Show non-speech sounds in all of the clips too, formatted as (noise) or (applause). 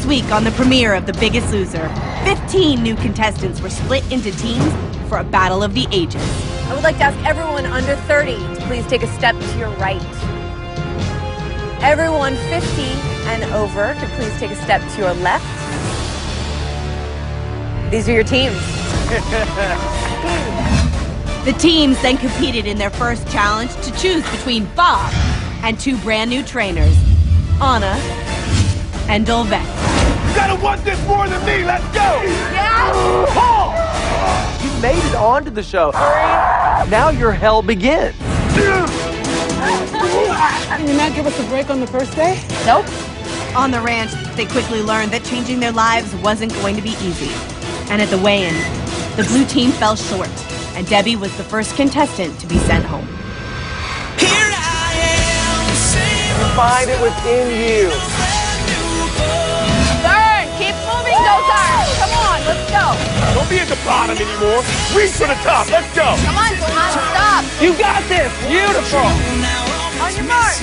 This week on the premiere of The Biggest Loser, 15 new contestants were split into teams for a battle of the ages. I would like to ask everyone under 30 to please take a step to your right. Everyone 50 and over to please take a step to your left. These are your teams. (laughs) The teams then competed in their first challenge to choose between Bob and two brand new trainers, Anna and Dolvett. You gotta want this more than me. Let's go. You made it onto the show. Now your hell begins. Can you not give us a break on the first day? Nope. On the ranch, they quickly learned that changing their lives wasn't going to be easy. And at the weigh-in, the blue team fell short, and Debbie was the first contestant to be sent home. Here I am, find it within you. Let's go. Don't be at the bottom anymore. Reach for the top. Let's go. Come on, come stop. You got this. Beautiful. On your mark.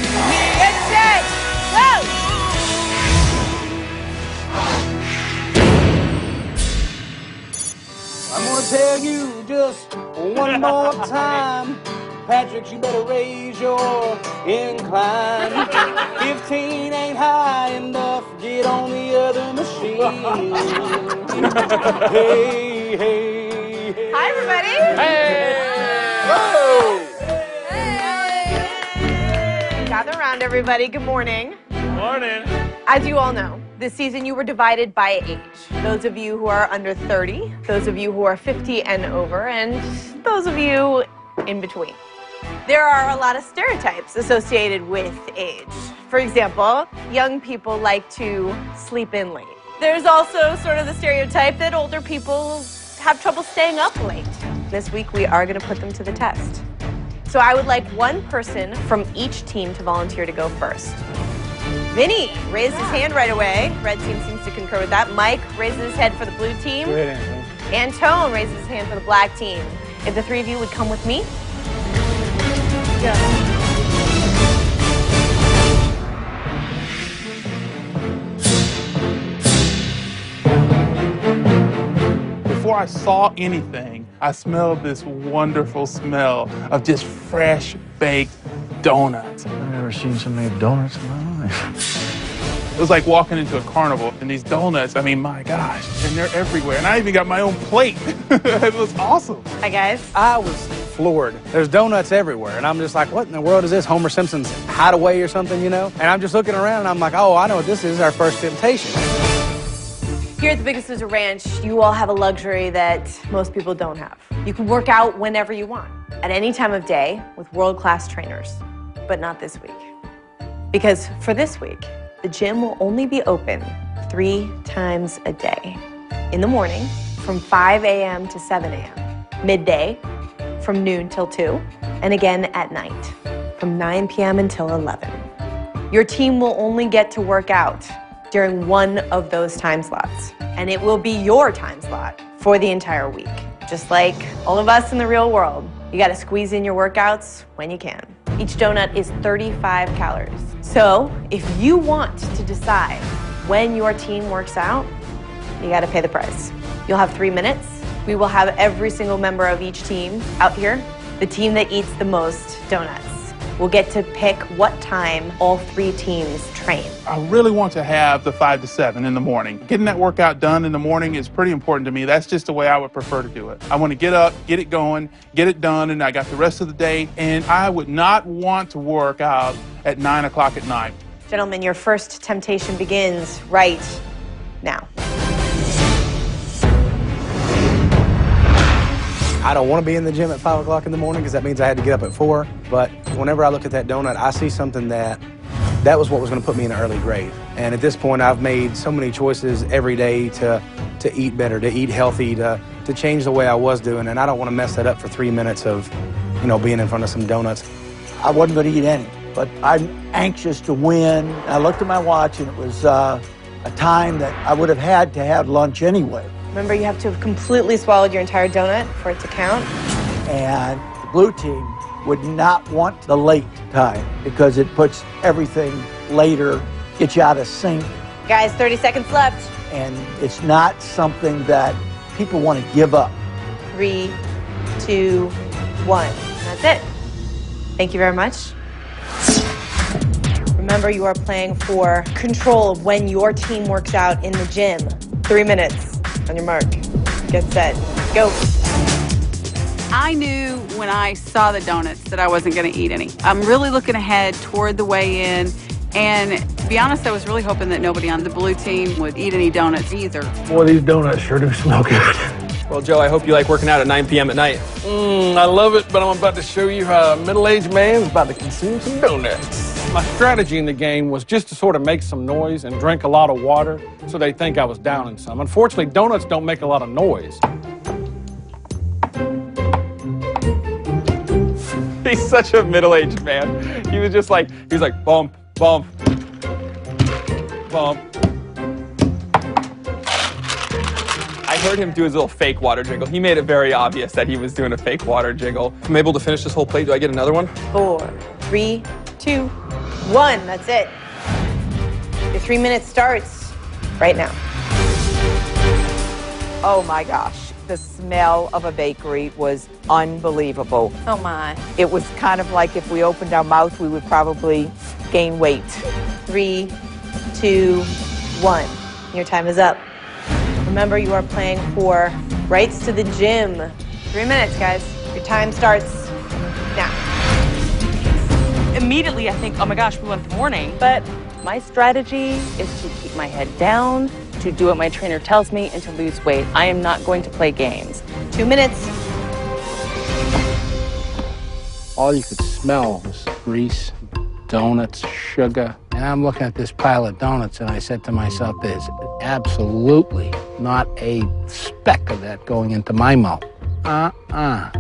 Get set. Go. I'm gonna tell you just one more time. Patrick, you better raise your incline. (laughs) 15 ain't high enough, get on the other machine. hey, hey, hey. Hi, everybody. Hey! Gather around, everybody. Good morning. Good Morning. As you all know, this season you were divided by age. Those of you who are under 30, those of you who are 50 and over, and those of you in between. There are a lot of stereotypes associated with age. For example, young people like to sleep in late. There's also sort of the stereotype that older people have trouble staying up late. This week we are going to put them to the test. So I would like one person from each team to volunteer to go first. Vinny raised his hand right away. Red team seems to concur with that. Mike raises his head for the blue team. Antone raises his hand for the black team. If the three of you would come with me. Before I saw anything, I smelled this wonderful smell of just fresh baked donuts. I've never seen so many donuts in my life. It was like walking into a carnival, and these donuts, I mean, my gosh, and they're everywhere. And I even got my own plate. (laughs) it was awesome. Hi, guys. I was floored. There's donuts everywhere, and I'm just like, what in the world is this? Homer Simpson's hideaway or something, you know? And I'm just looking around, and I'm like, oh, I know what this is. Our first temptation. Here at the Biggest Loser Ranch, you all have a luxury that most people don't have. You can work out whenever you want, at any time of day, with world class trainers. But not this week. Because for this week, the gym will only be open three times a day in the morning from 5 a.m. to 7 a.m., midday from noon till 2, and again at night from 9 p.m. until 11. Your team will only get to work out during one of those time slots, and it will be your time slot for the entire week. Just like all of us in the real world, you gotta squeeze in your workouts when you can. Each donut is 35 calories. So if you want to decide when your team works out, you gotta pay the price. You'll have three minutes. We will have every single member of each team out here. The team that eats the most donuts will get to pick what time all three teams train. I really want to have the five to seven in the morning. Getting that workout done in the morning is pretty important to me. That's just the way I would prefer to do it. I want to get up, get it going, get it done, and I got the rest of the day. And I would not want to work out at nine o'clock at night. Gentlemen, your first temptation begins right now. I don't want to be in the gym at 5 o'clock in the morning because that means I had to get up at 4. But whenever I look at that donut, I see something that that was what was going to put me in an early grave. And at this point, I've made so many choices every day to, to eat better, to eat healthy, to, to change the way I was doing. And I don't want to mess that up for three minutes of, you know, being in front of some donuts. I wasn't going to eat any, but I'm anxious to win. I looked at my watch, and it was uh, a time that I would have had to have lunch anyway. Remember, you have to have completely swallowed your entire donut for it to count. And the blue team would not want the late time because it puts everything later, gets you out of sync, Guys, 30 seconds left. And it's not something that people want to give up. Three, two, one. That's it. Thank you very much. Remember, you are playing for control of when your team works out in the gym. Three minutes on your mark. Get set. Go. I knew when I saw the donuts that I wasn't going to eat any. I'm really looking ahead toward the weigh in. And to be honest, I was really hoping that nobody on the blue team would eat any donuts either. Boy, these donuts sure do smell good. (laughs) Well, Joe, I hope you like working out at 9 p.m. at night. Mmm, I love it, but I'm about to show you how a middle-aged man's about to consume some donuts. My strategy in the game was just to sort of make some noise and drink a lot of water so they think I was down in some. Unfortunately, donuts don't make a lot of noise. (laughs) He's such a middle-aged man. He was just like, he was like, bump, bump, bump. I heard him do his little fake water jiggle. He made it very obvious that he was doing a fake water jiggle. If I'm able to finish this whole plate, do I get another one? Four, three, two, one. That's it. Your three minutes starts right now. Oh my gosh. The smell of a bakery was unbelievable. Oh my. It was kind of like if we opened our mouth, we would probably gain weight. Three, two, one. Your time is up. Remember, you are playing for rights to the gym. Three minutes, guys. Your time starts now. Immediately, I think, oh my gosh, we want the morning. But my strategy is to keep my head down, to do what my trainer tells me, and to lose weight. I am not going to play games. Two minutes. All you could smell was grease, donuts, sugar. And I'm looking at this pile of donuts and I said to myself, there's absolutely not a speck of that going into my mouth. Uh-uh.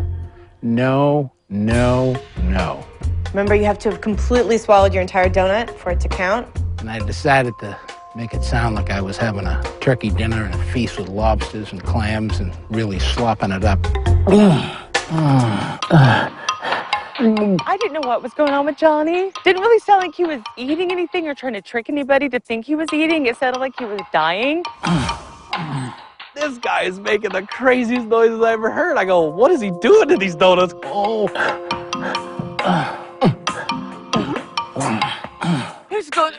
No, no, no. Remember, you have to have completely swallowed your entire donut for it to count. And I decided to make it sound like I was having a turkey dinner and a feast with lobsters and clams and really slopping it up. I didn't know what was going on with Johnny. Didn't really sound like he was eating anything or trying to trick anybody to think he was eating. It sounded like he was dying. This guy is making the craziest noises I ever heard. I go, what is he doing to these donuts? Oh. He's going.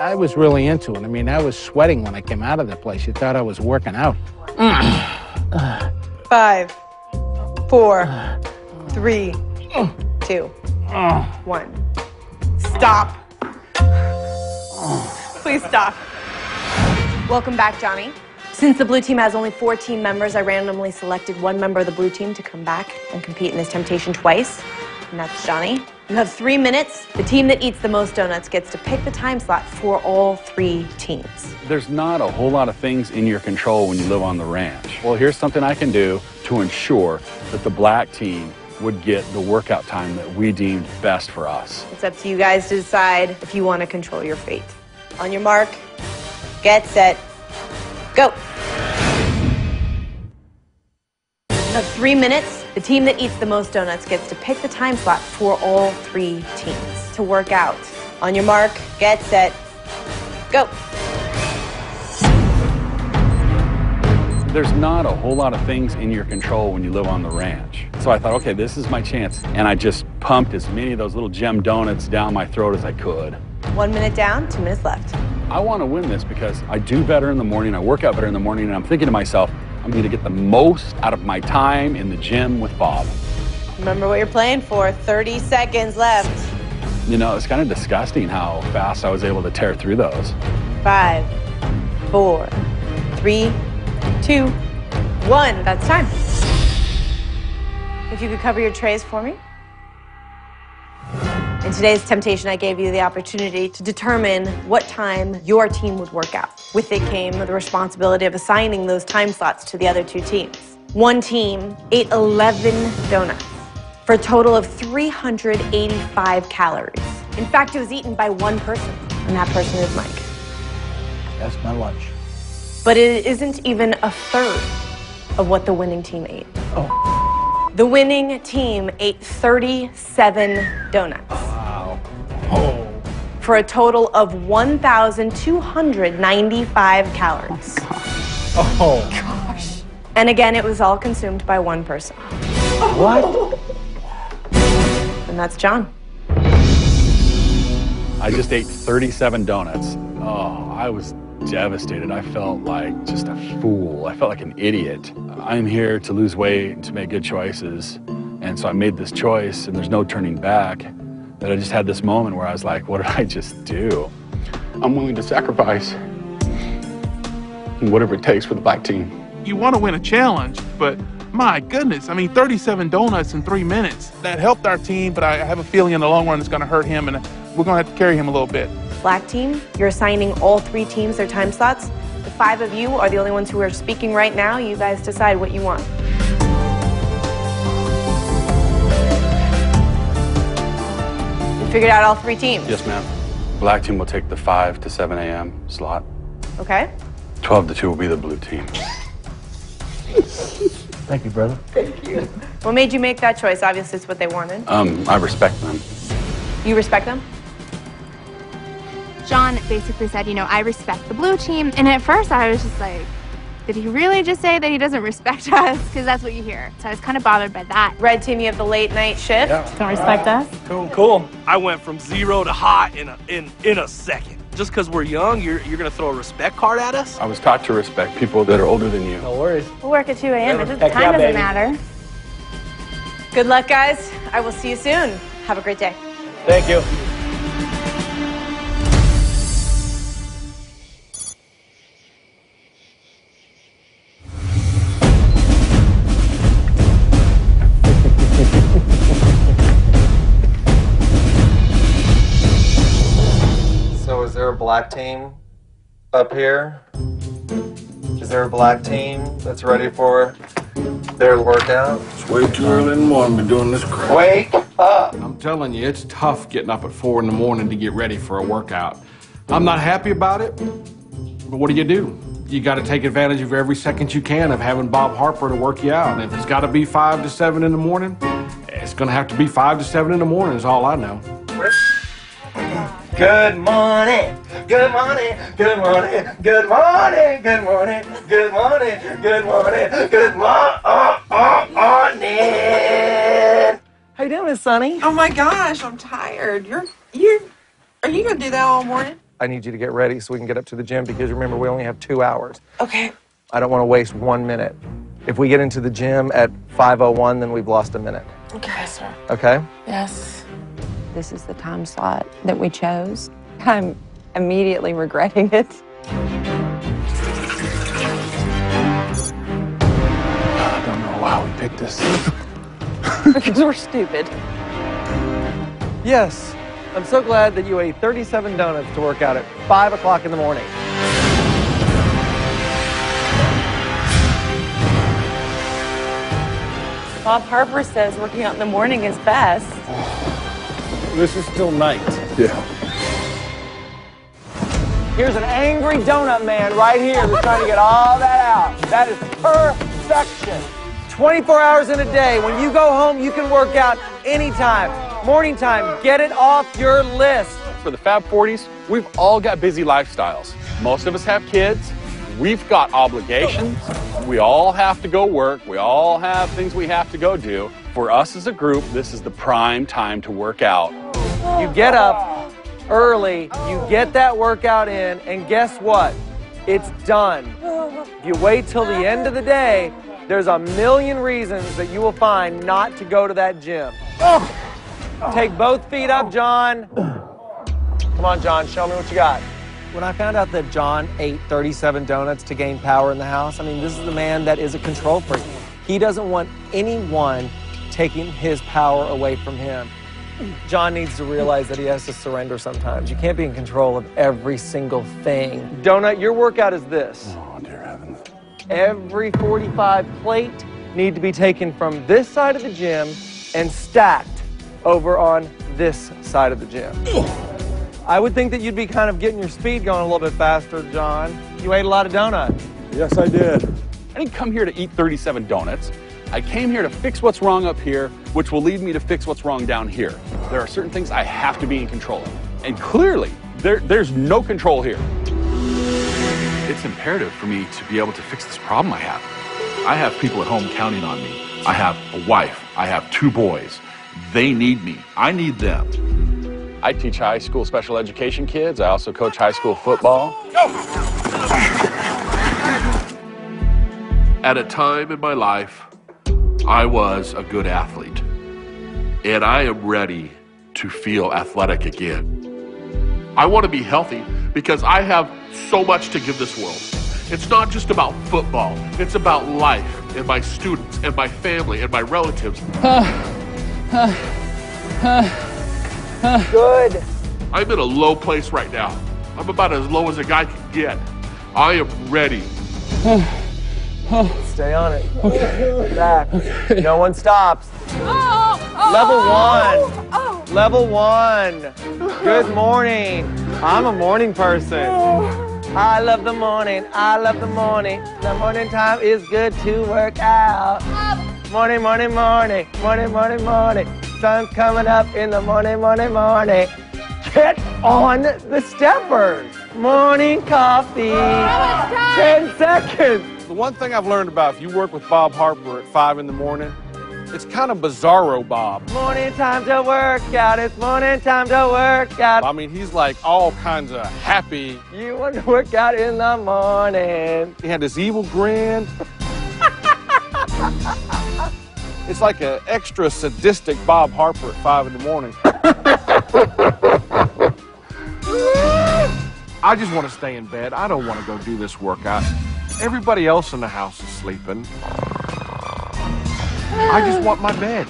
I was really into it. I mean, I was sweating when I came out of the place. You thought I was working out. Five, four, three, two, one. Stop. Please stop. Welcome back, Johnny. Since the blue team has only four team members, I randomly selected one member of the blue team to come back and compete in this temptation twice, and that's Johnny. You have three minutes. The team that eats the most donuts gets to pick the time slot for all three teams. There's not a whole lot of things in your control when you live on the ranch. Well, here's something I can do to ensure that the black team would get the workout time that we deemed best for us. It's up to you guys to decide if you want to control your fate. On your mark, get set, go. Have three minutes. The team that eats the most donuts gets to pick the time slot for all three teams to work out. On your mark, get set, go. There's not a whole lot of things in your control when you live on the ranch. So I thought, okay, this is my chance. And I just pumped as many of those little gem donuts down my throat as I could. One minute down, two minutes left. I want to win this because I do better in the morning, I work out better in the morning, and I'm thinking to myself, I'm going to get the most out of my time in the gym with Bob. Remember what you're playing for. 30 seconds left. You know, it's kind of disgusting how fast I was able to tear through those. Five, four, three, two, one. That's time. If you could cover your trays for me. In today's temptation, I gave you the opportunity to determine what time your team would work out. With it came the responsibility of assigning those time slots to the other two teams. One team ate 11 donuts for a total of 385 calories. In fact, it was eaten by one person, and that person is Mike. That's my lunch. But it isn't even a third of what the winning team ate. Oh. The winning team ate 37 donuts. Wow. Oh. For a total of 1,295 calories. Oh, oh. Gosh. And again, it was all consumed by one person. What? And that's John. I just ate 37 donuts. Oh, I was devastated. I felt like just a fool. I felt like an idiot. I'm here to lose weight, and to make good choices. And so I made this choice, and there's no turning back. That I just had this moment where I was like, what did I just do? I'm willing to sacrifice whatever it takes for the black team. You want to win a challenge, but my goodness, I mean, 37 donuts in three minutes. That helped our team, but I have a feeling in the long run it's going to hurt him, and we're going to have to carry him a little bit. Black team, you're assigning all three teams their time slots. The five of you are the only ones who are speaking right now. You guys decide what you want. You figured out all three teams, Yes, ma'am. Black team will take the 5 to 7 a.m. slot. okay? 12 to 2 will be the blue team. Thank you, brother. Thank you. What made you make that choice? Obviously, it's what they wanted. Um, I respect them. You respect them? John basically said, you know, I respect the blue team. And at first I was just like, did he really just say that he doesn't respect (laughs) us? Because that's what you hear. So I was kind of bothered by that. Red team, you have the late night shift. Don't respect us? Cool. Cool. I went from zero to hot in a in in a second. Just because we're young, you're you're gonna throw a respect card at us? I was taught to respect people that are older than you. No worries. We'll work at 2 a.m. It doesn't, Heck time yeah, doesn't baby. matter. Good luck, guys. I will see you soon. Have a great day. Thank you. Black team up here? Is there a black team that's ready for their workout? It's way too early in the morning to be doing this crap. Wake up! I'm telling you, it's tough getting up at four in the morning to get ready for a workout. I'm not happy about it, but what do you do? You got to take advantage of every second you can of having Bob Harper to work you out. And if it's got to be five to seven in the morning, it's going to have to be five to seven in the morning, is all I know. Good morning, good morning, good morning, good morning, good morning, good morning, good morning, good uh, morning. How you doing, Miss Sunny? Oh my gosh, I'm tired. You're you are you gonna do that all morning? I need you to get ready so we can get up to the gym because remember, we only have two hours. Okay. I don't want to waste one minute. If we get into the gym at 5.01, then we've lost a minute. Okay, sir. Okay? Yes. This is the time slot that we chose. I'm immediately regretting it. I don't know why we picked this. (laughs) because we're stupid. Yes. I'm so glad that you ate 37 donuts to work out at 5 o'clock in the morning. Bob Harper says working out in the morning is best. Oh. This is still night. Yeah. Here's an angry donut man right here that's trying to get all that out. That is perfection. 24 hours in a day. When you go home, you can work out anytime. Morning time, get it off your list. For the Fab 40s, we've all got busy lifestyles. Most of us have kids. We've got obligations. We all have to go work. We all have things we have to go do. For us as a group, this is the prime time to work out. You get up early, you get that workout in, and guess what? It's done. If you wait till the end of the day, there's a million reasons that you will find not to go to that gym. Take both feet up, John. Come on, John, show me what you got. When I found out that John ate 37 donuts to gain power in the house, I mean, this is the man that is a control freak. He doesn't want anyone taking his power away from him. John needs to realize that he has to surrender sometimes. You can't be in control of every single thing. Donut, your workout is this. Oh, dear heavens. Every 45 plate need to be taken from this side of the gym and stacked over on this side of the gym. I would think that you'd be kind of getting your speed going a little bit faster, John. You ate a lot of donuts. Yes, I did. I didn't come here to eat 37 donuts. I came here to fix what's wrong up here, which will lead me to fix what's wrong down here. There are certain things I have to be in control of. And clearly, there, there's no control here. It's imperative for me to be able to fix this problem I have. I have people at home counting on me. I have a wife. I have two boys. They need me. I need them. I teach high school special education kids. I also coach high school football. At a time in my life, I was a good athlete. And I am ready to feel athletic again. I want to be healthy because I have so much to give this world. It's not just about football, it's about life and my students and my family and my relatives. Good. I'm in a low place right now. I'm about as low as a guy can get. I am ready. Stay on it. Back. No one stops. Level one. Level one. Good morning. I'm a morning person. I love the morning. I love the morning. The morning time is good to work out. Morning, morning, morning. Morning, morning, morning. Sun's coming up in the morning, morning, morning. Get on the steppers. Morning coffee. Ten seconds. The one thing I've learned about if you work with Bob Harper at 5 in the morning, it's kind of bizarro Bob. Morning time to work out. It's morning time to work out. I mean, he's like all kinds of happy. You want to work out in the morning. He had this evil grin. (laughs) it's like an extra sadistic Bob Harper at 5 in the morning. (laughs) I just want to stay in bed. I don't want to go do this workout. Everybody else in the house is sleeping. I just want my bed.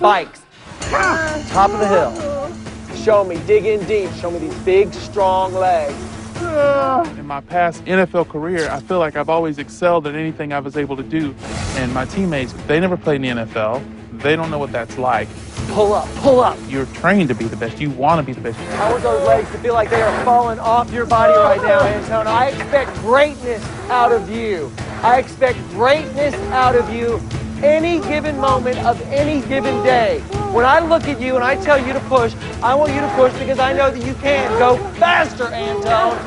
Bikes. Top of the hill. Show me. Dig in deep. Show me these big, strong legs. In my past NFL career, I feel like I've always excelled at anything I was able to do. And my teammates, they never played in the NFL. They don't know what that's like. Pull up, pull up. You're trained to be the best. You want to be the best. I want those legs to feel like they are falling off your body right now, Antonio. I expect greatness out of you. I expect greatness out of you any given moment of any given day. When I look at you and I tell you to push, I want you to push because I know that you can. Go faster, Antone.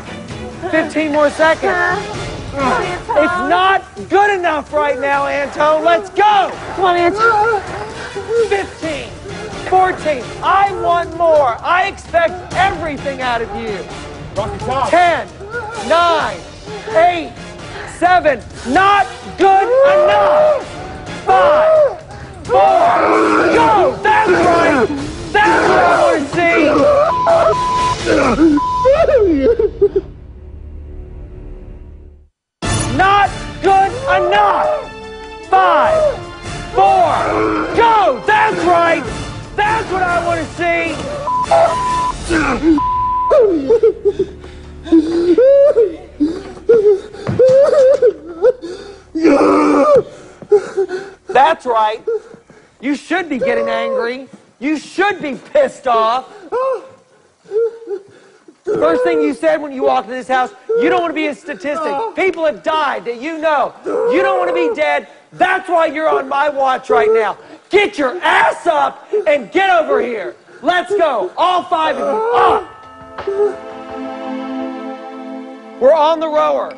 15 more seconds. It's not good enough right now, Antone. Let's go. Come on, Antone. 15, 14. I want more. I expect everything out of you. 10, 9, 8, 7. Not good enough. 5, 4, go. That's right. That's what I want to see. Not good enough. Five, four, go. That's right. That's what I want to see. That's right. You should be getting angry. You should be pissed off. First thing you said when you walked into this house, you don't want to be a statistic. Oh. People have died that you know. You don't want to be dead. That's why you're on my watch right now. Get your ass up and get over here. Let's go. All five of you up. We're on the rower.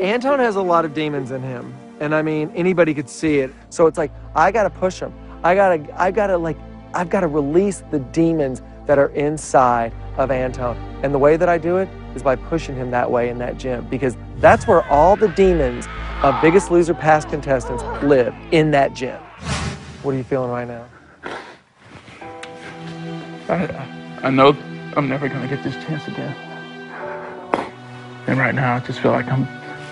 Antone has a lot of demons in him. And I mean, anybody could see it. So it's like, I got to push him. I got to, I got to like, I've got to release the demons that are inside of Antone. And the way that I do it is by pushing him that way in that gym because that's where all the demons of Biggest Loser past contestants live in that gym. What are you feeling right now? I, I know I'm never going to get this chance again. And right now, I just feel like I'm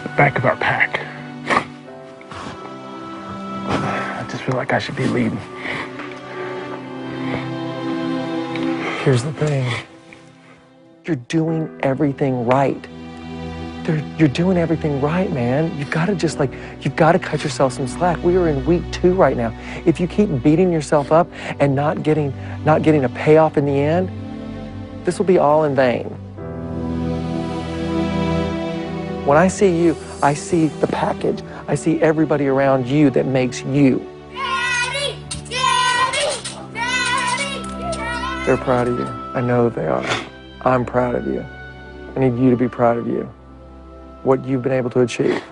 the back of our pack. I just feel like I should be leading. Here's the thing you're doing everything right. They're, you're doing everything right, man. You've got to just like, you've got to cut yourself some slack. We are in week two right now. If you keep beating yourself up and not getting, not getting a payoff in the end, this will be all in vain. When I see you, I see the package. I see everybody around you that makes you. They're proud of you. I know that they are. I'm proud of you. I need you to be proud of you. What you've been able to achieve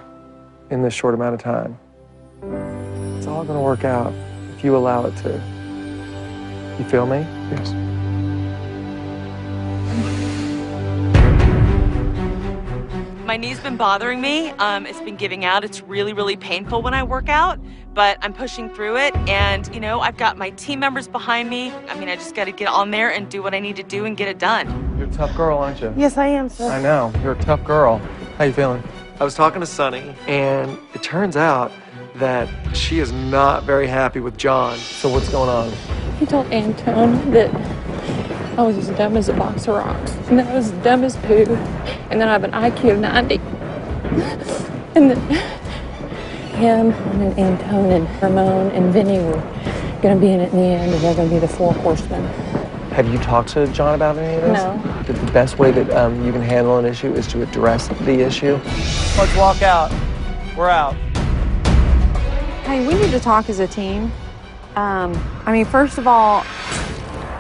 in this short amount of time. It's all going to work out if you allow it to. You feel me? Yes. My knee's been bothering me. Um, it's been giving out. It's really, really painful when I work out, but I'm pushing through it. And, you know, I've got my team members behind me. I mean, I just got to get on there and do what I need to do and get it done. You're a tough girl, aren't you? Yes, I am, sir. I know. You're a tough girl. How you feeling? I was talking to Sunny, and it turns out that she is not very happy with John. So what's going on? He told Antone that I was as dumb as a box of rocks, and that I was dumb as poo, and then I have an IQ of 90. And then him and Antone and Ramon and Vinny were gonna be in it in the end, and they're gonna be the four horsemen. Have you talked to John about any of this? No. The best way that um, you can handle an issue is to address the issue. Let's walk out. We're out. Hey, we need to talk as a team. Um, I mean, first of all,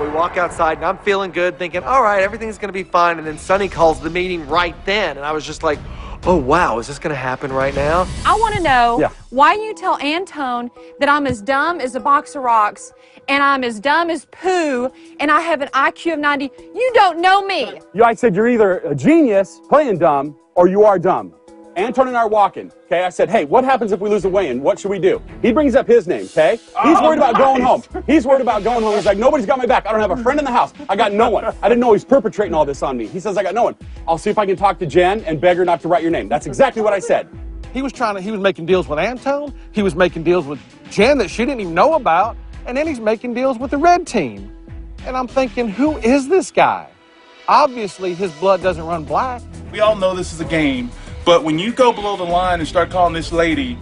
We walk outside, and I'm feeling good, thinking, all right, everything's going to be fine. And then Sunny calls the meeting right then. And I was just like, oh, wow, is this going to happen right now? I want to know Yeah. why you tell Antone that I'm as dumb as a box of rocks and I'm as dumb as poo and I have an IQ of 90. You don't know me. You, I said you're either a genius playing dumb or you are dumb. Antone and I are walking. Okay, I said, hey, what happens if we lose the weigh-in? What should we do? He brings up his name. Okay, he's Oh, worried about going oh, home. (laughs) He's worried about going home. He's like, nobody's got my back. I don't have a friend in the house. I got no one. I didn't know he's perpetrating all this on me. He says I got no one. I'll see if I can talk to Jen and beg her not to write your name. That's exactly what I said. He was trying to, he was making deals with Antone. He was making deals with Jen that she didn't even know about. And then he's making deals with the red team. And I'm thinking, who is this guy? Obviously, his blood doesn't run black. We all know this is a game, but when you go below the line and start calling this lady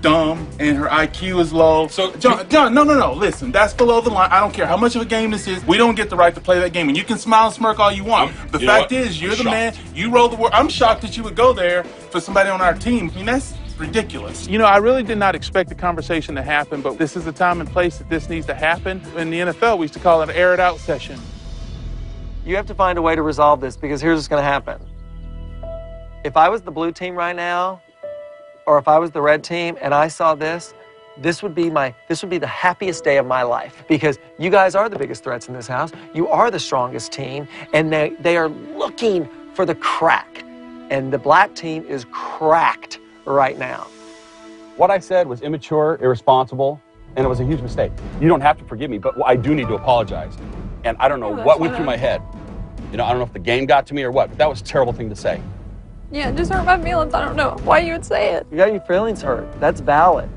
dumb and her IQ is low. So John, John, no, no, no. Listen, that's below the line. I don't care how much of a game this is. We don't get the right to play that game. And you can smile and smirk all you want. the you fact is, you're I'm the man. You roll the word. I'm shocked that you would go there for somebody on our team. I mean, that's ridiculous. You know, I really did not expect the conversation to happen, but this is the time and place that this needs to happen. In the NFL, we used to call it an air it out session. You have to find a way to resolve this because here's what's going to happen. If I was the blue team right now, or if I was the red team and I saw this, this would be my this would be the happiest day of my life because you guys are the biggest threats in this house. You are the strongest team and they they are looking for the crack. And the black team is cracked right now. What I said was immature, irresponsible, and it was a huge mistake. You don't have to forgive me, but I do need to apologize. And I don't know Yeah, what went fine. through my head. You know, I don't know if the game got to me or what, but that was a terrible thing to say. Yeah, it just hurt my feelings. I don't know why you would say it. You got your feelings hurt. That's valid.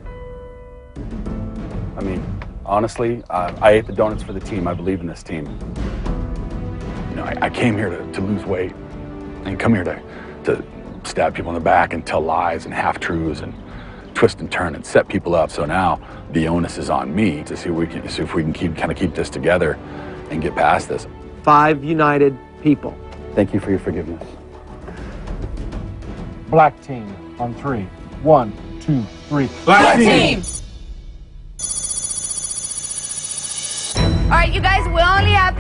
I mean, honestly, uh, I ate the donuts for the team. I believe in this team. You know, I, I came here to, to lose weight and come here to, to stab people in the back and tell lies and half truths and twist and turn and set people up. So now the onus is on me to see if we can see if we can keep kind of keep this together and get past this. Five united people. Thank you for your forgiveness. Black team on three. One, two, three. Black team. All right, you guys, we only have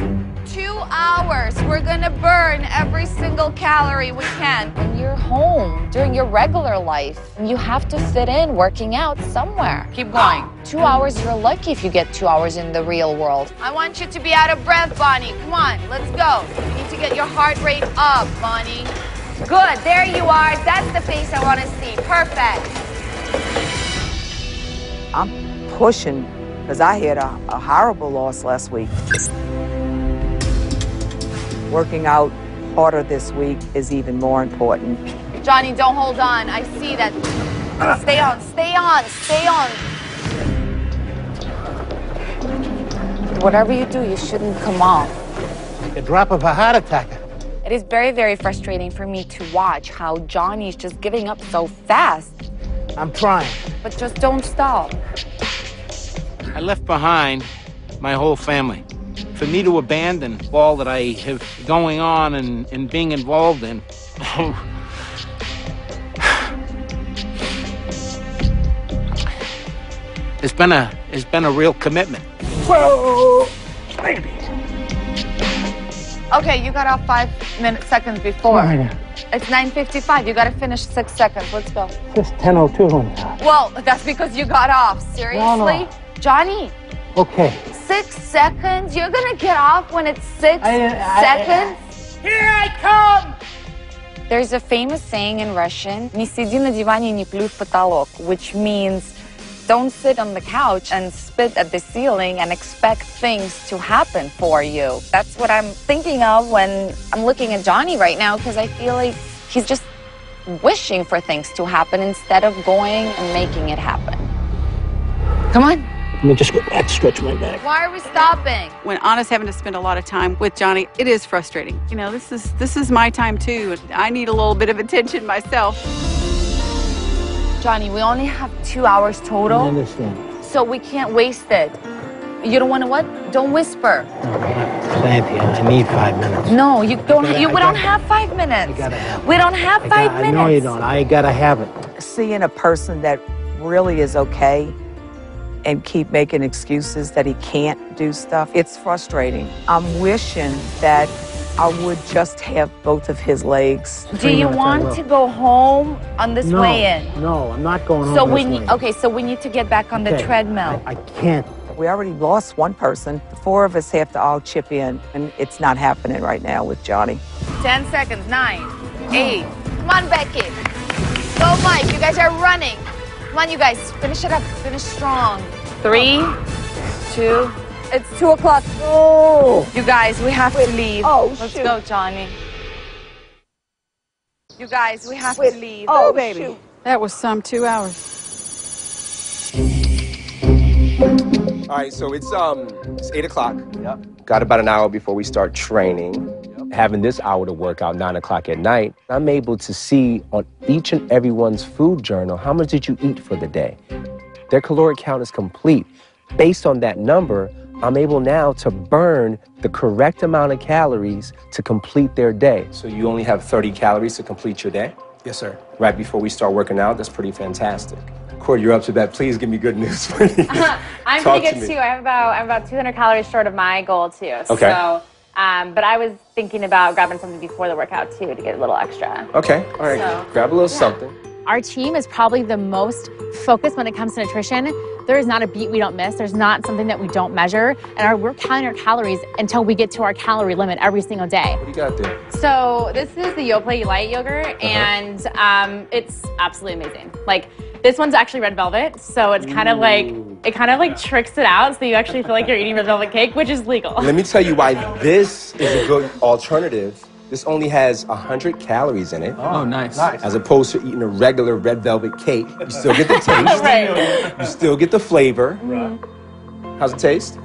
two hours. We're gonna burn every single calorie we can. When you're home during your regular life, you have to fit in working out somewhere. Keep going. (gasps) Two hours, you're lucky if you get two hours in the real world. I want you to be out of breath, Bonnie. Come on, let's go. You need to get your heart rate up, Bonnie. Good, there you are. That's the face I want to see. Perfect. I'm pushing because I had a, a horrible loss last week. Working out harder this week is even more important. Johnny, don't hold on. I see that. Stay on, stay on, stay on. Whatever you do, you shouldn't come off. A drop of a heart attack. It is very, very frustrating for me to watch how Johnny's just giving up so fast. I'm trying. But just don't stop. I left behind my whole family. For me to abandon all that I have going on and, and being involved in. (sighs) it's been a it's been a real commitment. Whoa, baby. Okay, you got off five minutes seconds before. Oh, yeah. It's 9:55. You got to finish six seconds. Let's go. Just 10:02 on that. Well, that's because you got off. Seriously, Johnny. Okay. Six seconds? You're gonna get off when it's six I- I- seconds? Here I come! There's a famous saying in Russian, не сиди на диване, не плюй в потолок, which means don't sit on the couch and spit at the ceiling and expect things to happen for you. That's what I'm thinking of when I'm looking at Johnny right now because I feel like he's just wishing for things to happen instead of going and making it happen. Come on. Let me just get back, stretch my back. Why are we stopping? When Anna's having to spend a lot of time with Johnny, it is frustrating. You know, this is this is my time too. I need a little bit of attention myself. Johnny, we only have two hours total. I understand. so we can't waste it. You don't want to what? Don't whisper. Cynthia, I need five minutes. No, you don't. Gotta- you, I we don't have five minutes. gotta have we don't have I, five got- I minutes. know you don't. I gotta have it. Seeing a person that really is okay and keep making excuses that he can't do stuff, it's frustrating. I'm wishing that I would just have both of his legs. Do you want to go home on this no, way in? No, I'm not going home. So this we way. need. Okay, so we need to get back on the Okay. treadmill. I can't. We already lost one person. The four of us have to all chip in, and it's not happening right now with Johnny. Ten seconds. Nine, eight. Come on, Becky. Go, Mike. You guys are running. Come on, you guys. Finish it up. Finish strong. Three, two. It's two o'clock. Oh. You guys, we have to leave. Oh, Let's shoot. go, Johnny. You guys, we have to leave. Oh, baby. That was some two hours. All right, so it's um it's eight o'clock. Yep. Got about an hour before we start training. Having this hour to work out nine o'clock at night, I'm able to see on each and everyone's food journal how much did you eat for the day. Their caloric count is complete. Based on that number, I'm able now to burn the correct amount of calories to complete their day. So you only have 30 calories to complete your day? Yes, sir. Right before we start working out, that's pretty fantastic. Corey, you're up to that. Please give me good news for you. (laughs) I'm (laughs) Talk pretty to good me. too. I'm about I'm about 200 calories short of my goal too. Okay. So, um, but I was thinking about grabbing something before the workout too to get a little extra. Okay, all right. So- Grab a little something. Our team is probably the most focused when it comes to nutrition. There is not a beat we don't miss. There's not something that we don't measure, and our, we're counting our calories until we get to our calorie limit every single day. What do you got there? So this is the Yoplait Light yogurt, and um, it's absolutely amazing. Like this one's actually red velvet, so it's kind of like it kind of like tricks it out, so you actually feel like you're eating red velvet cake, which is legal. Let me tell you why this is a good alternative. This only has 100 calories in it. Oh, nice. As opposed to eating a regular red velvet cake. You (laughs) still get the taste. (laughs) Right. You still get the flavor. Right. How's it taste?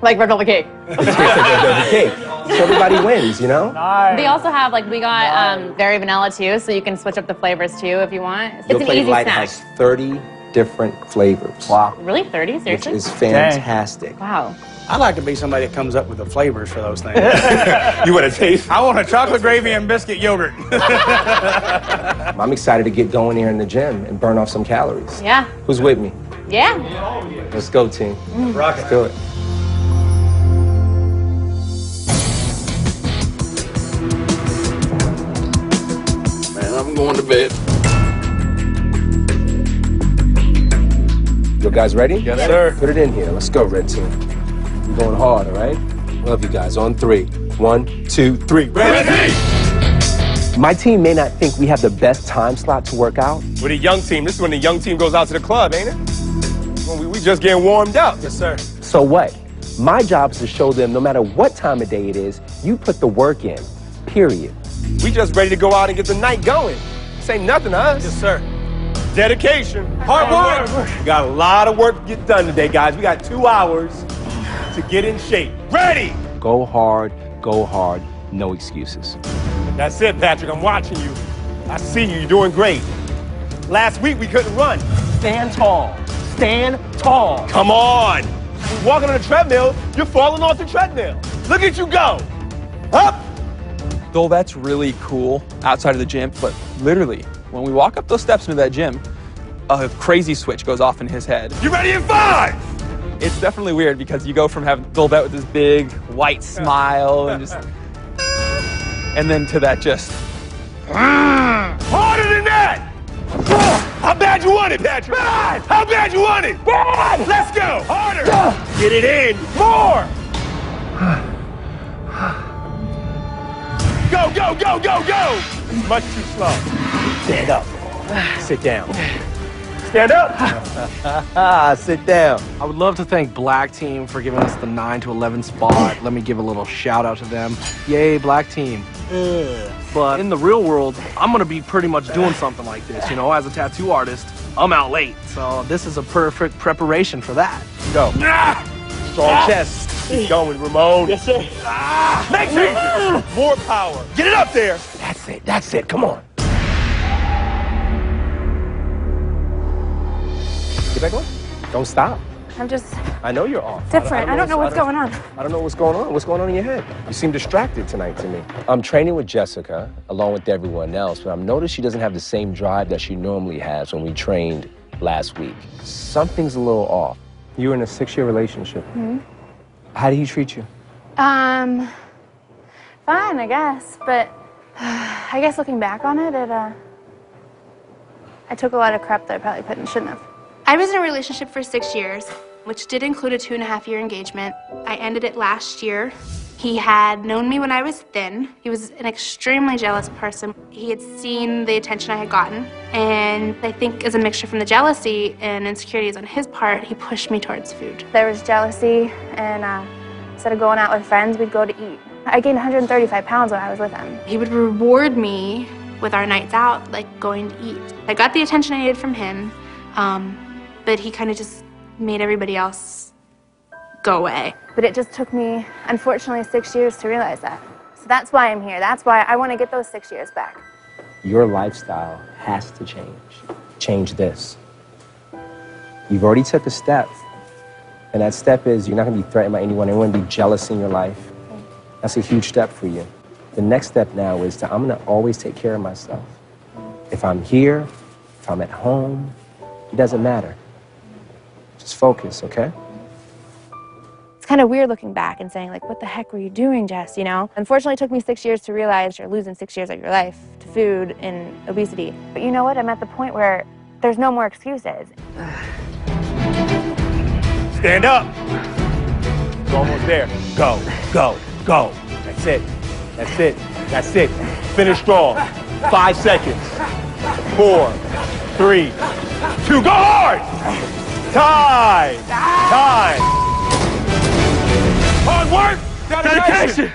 Like red velvet cake. It tastes like red velvet cake. So everybody wins, you know? Nice. They also have like we got um, very vanilla too, so you can switch up the flavors too if you want. It's Your an Plate easy Light snack. has 30 different flavors. Wow. Really, 30? Which Seriously? is fantastic. Wow. I like to be somebody that comes up with the flavors for those things. (laughs) you want to taste? I want a chocolate gravy and biscuit yogurt. (laughs) I'm excited to get going here in the gym and burn off some calories. Yeah. Who's with me? Yeah. Let's go, team. Mm. Let's do it. Man, I'm going to bed. You guys ready? Yes, sir. Put it in here. Let's go, red team. We're going hard, all right? Love you guys. On three. One, two, three. Ready! My team may not think we have the best time slot to work out. With a young team, this is when the young team goes out to the club, ain't it? When we, we just getting warmed up. Yes, sir. So what? My job is to show them no matter what time of day it is, you put the work in. Period. We just ready to go out and get the night going. This ain't nothing to us. Yes, sir. Dedication. Hard work. We got a lot of work to get done today, guys. We got two hours to get in shape. Ready? Go hard, go hard, no excuses. That's it, Patrick. I'm watching you. I see you. You're doing great. Last week we couldn't run. Stand tall. Stand tall. Come on. You're walking on the treadmill. You're falling off the treadmill. Look at you go. Up. Though that's really cool outside of the gym, but literally, when we walk up those steps into that gym, a crazy switch goes off in his head. You ready in five? It's definitely weird because you go from having Dolvett with this big white smile and just, (laughs) and then to that just. Ah! Harder than that! How bad you want it, Patrick? Bad! How bad you want it? Bad! Let's go! Harder! Get it in! More! Go, go, go, go, go! Much too slow. Stand up. (sighs) Sit down. Stand up! (laughs) Sit down. I would love to thank Black Team for giving us the 9 to 11 spot. Let me give a little shout out to them. Yay, Black Team. But in the real world, I'm gonna be pretty much doing something like this. You know, as a tattoo artist, I'm out late. So this is a perfect preparation for that. Go. Ah! Strong ah! chest. Keep going, Ramon. Yes, sir. Ah! Make it! More power. Get it up there. That's it. That's it. Come on. Get back on. Don't stop. I'm just I know you're off. different. I don't know what's going on. I don't know what's going on. What's going on in your head? You seem distracted tonight to me. I'm training with Jessica along with everyone else, but I've noticed she doesn't have the same drive that she normally has when we trained last week. Something's a little off. You're in a six-year relationship. Hmm? How do he treat you? Um, fine, I guess. But (sighs) I guess looking back on it, it uh, I took a lot of crap that I probably couldn't, shouldn't have. I was in a relationship for six years, which did include a two and a half year engagement. I ended it last year. He had known me when I was thin. He was an extremely jealous person. He had seen the attention I had gotten, and I think as a mixture from the jealousy and insecurities on his part, he pushed me towards food. There was jealousy, and uh, instead of going out with friends, we'd go to eat. I gained 135 pounds when I was with him. He would reward me with our nights out, like going to eat. I got the attention I needed from him, um, but he kind of just made everybody else go away. But it just took me, unfortunately, six years to realize that. So that's why I'm here. That's why I want to get those six years back. Your lifestyle has to change. Change this. You've already took a step. And that step is you're not going to be threatened by anyone. Anyone be jealous in your life. That's a huge step for you. The next step now is to I'm going to always take care of myself. If I'm here, if I'm at home, it doesn't matter. Just focus, okay? It's kind of weird looking back and saying, like, what the heck were you doing, Jess? You know? Unfortunately, it took me six years to realize you're losing six years of your life to food and obesity. But you know what? I'm at the point where there's no more excuses. (sighs) Stand up. You're almost there. Go, go, go. That's it. That's it. That's it. Finish strong. Five seconds. Four, three, two. Go hard. Time. Time. Hard work. Dedication.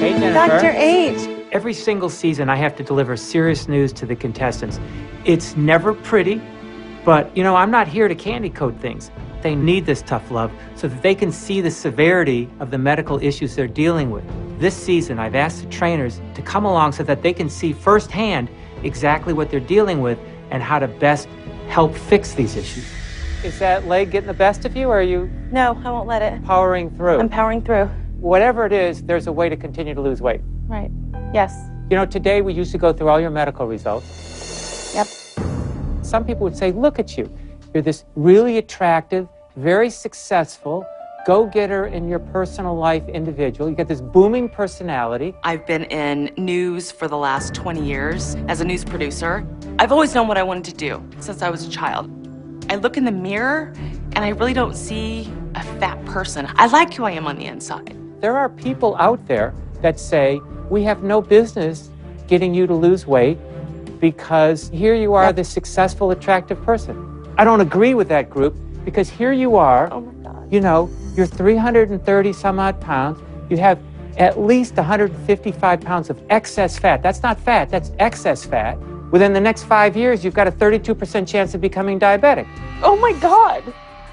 Hey, Jennifer. Dr. H. Every single season, I have to deliver serious news to the contestants. It's never pretty, but you know, I'm not here to candy coat things. They need this tough love so that they can see the severity of the medical issues they're dealing with. This season, I've asked the trainers to come along so that they can see firsthand exactly what they're dealing with and how to best help fix these issues. Is that leg getting the best of you, or are you No, I won't let it. powering through? I'm powering through. Whatever it is, there's a way to continue to lose weight. Right. Yes. You know, today we used to go through all your medical results. Yep. Some people would say, look at you. You're this really attractive, very successful, go getter in your personal life individual. You got this booming personality. I've been in news for the last 20 years as a news producer. I've always known what I wanted to do since I was a child. I look in the mirror and I really don't see a fat person. I like who I am on the inside. There are people out there that say, we have no business getting you to lose weight because here you are, this successful, attractive person. I don't agree with that group because here you are, oh my God. you know, you're 330 some odd pounds, you have at least 155 pounds of excess fat. That's not fat, that's excess fat. Within the next five years, you've got a 32% chance of becoming diabetic. Oh my God.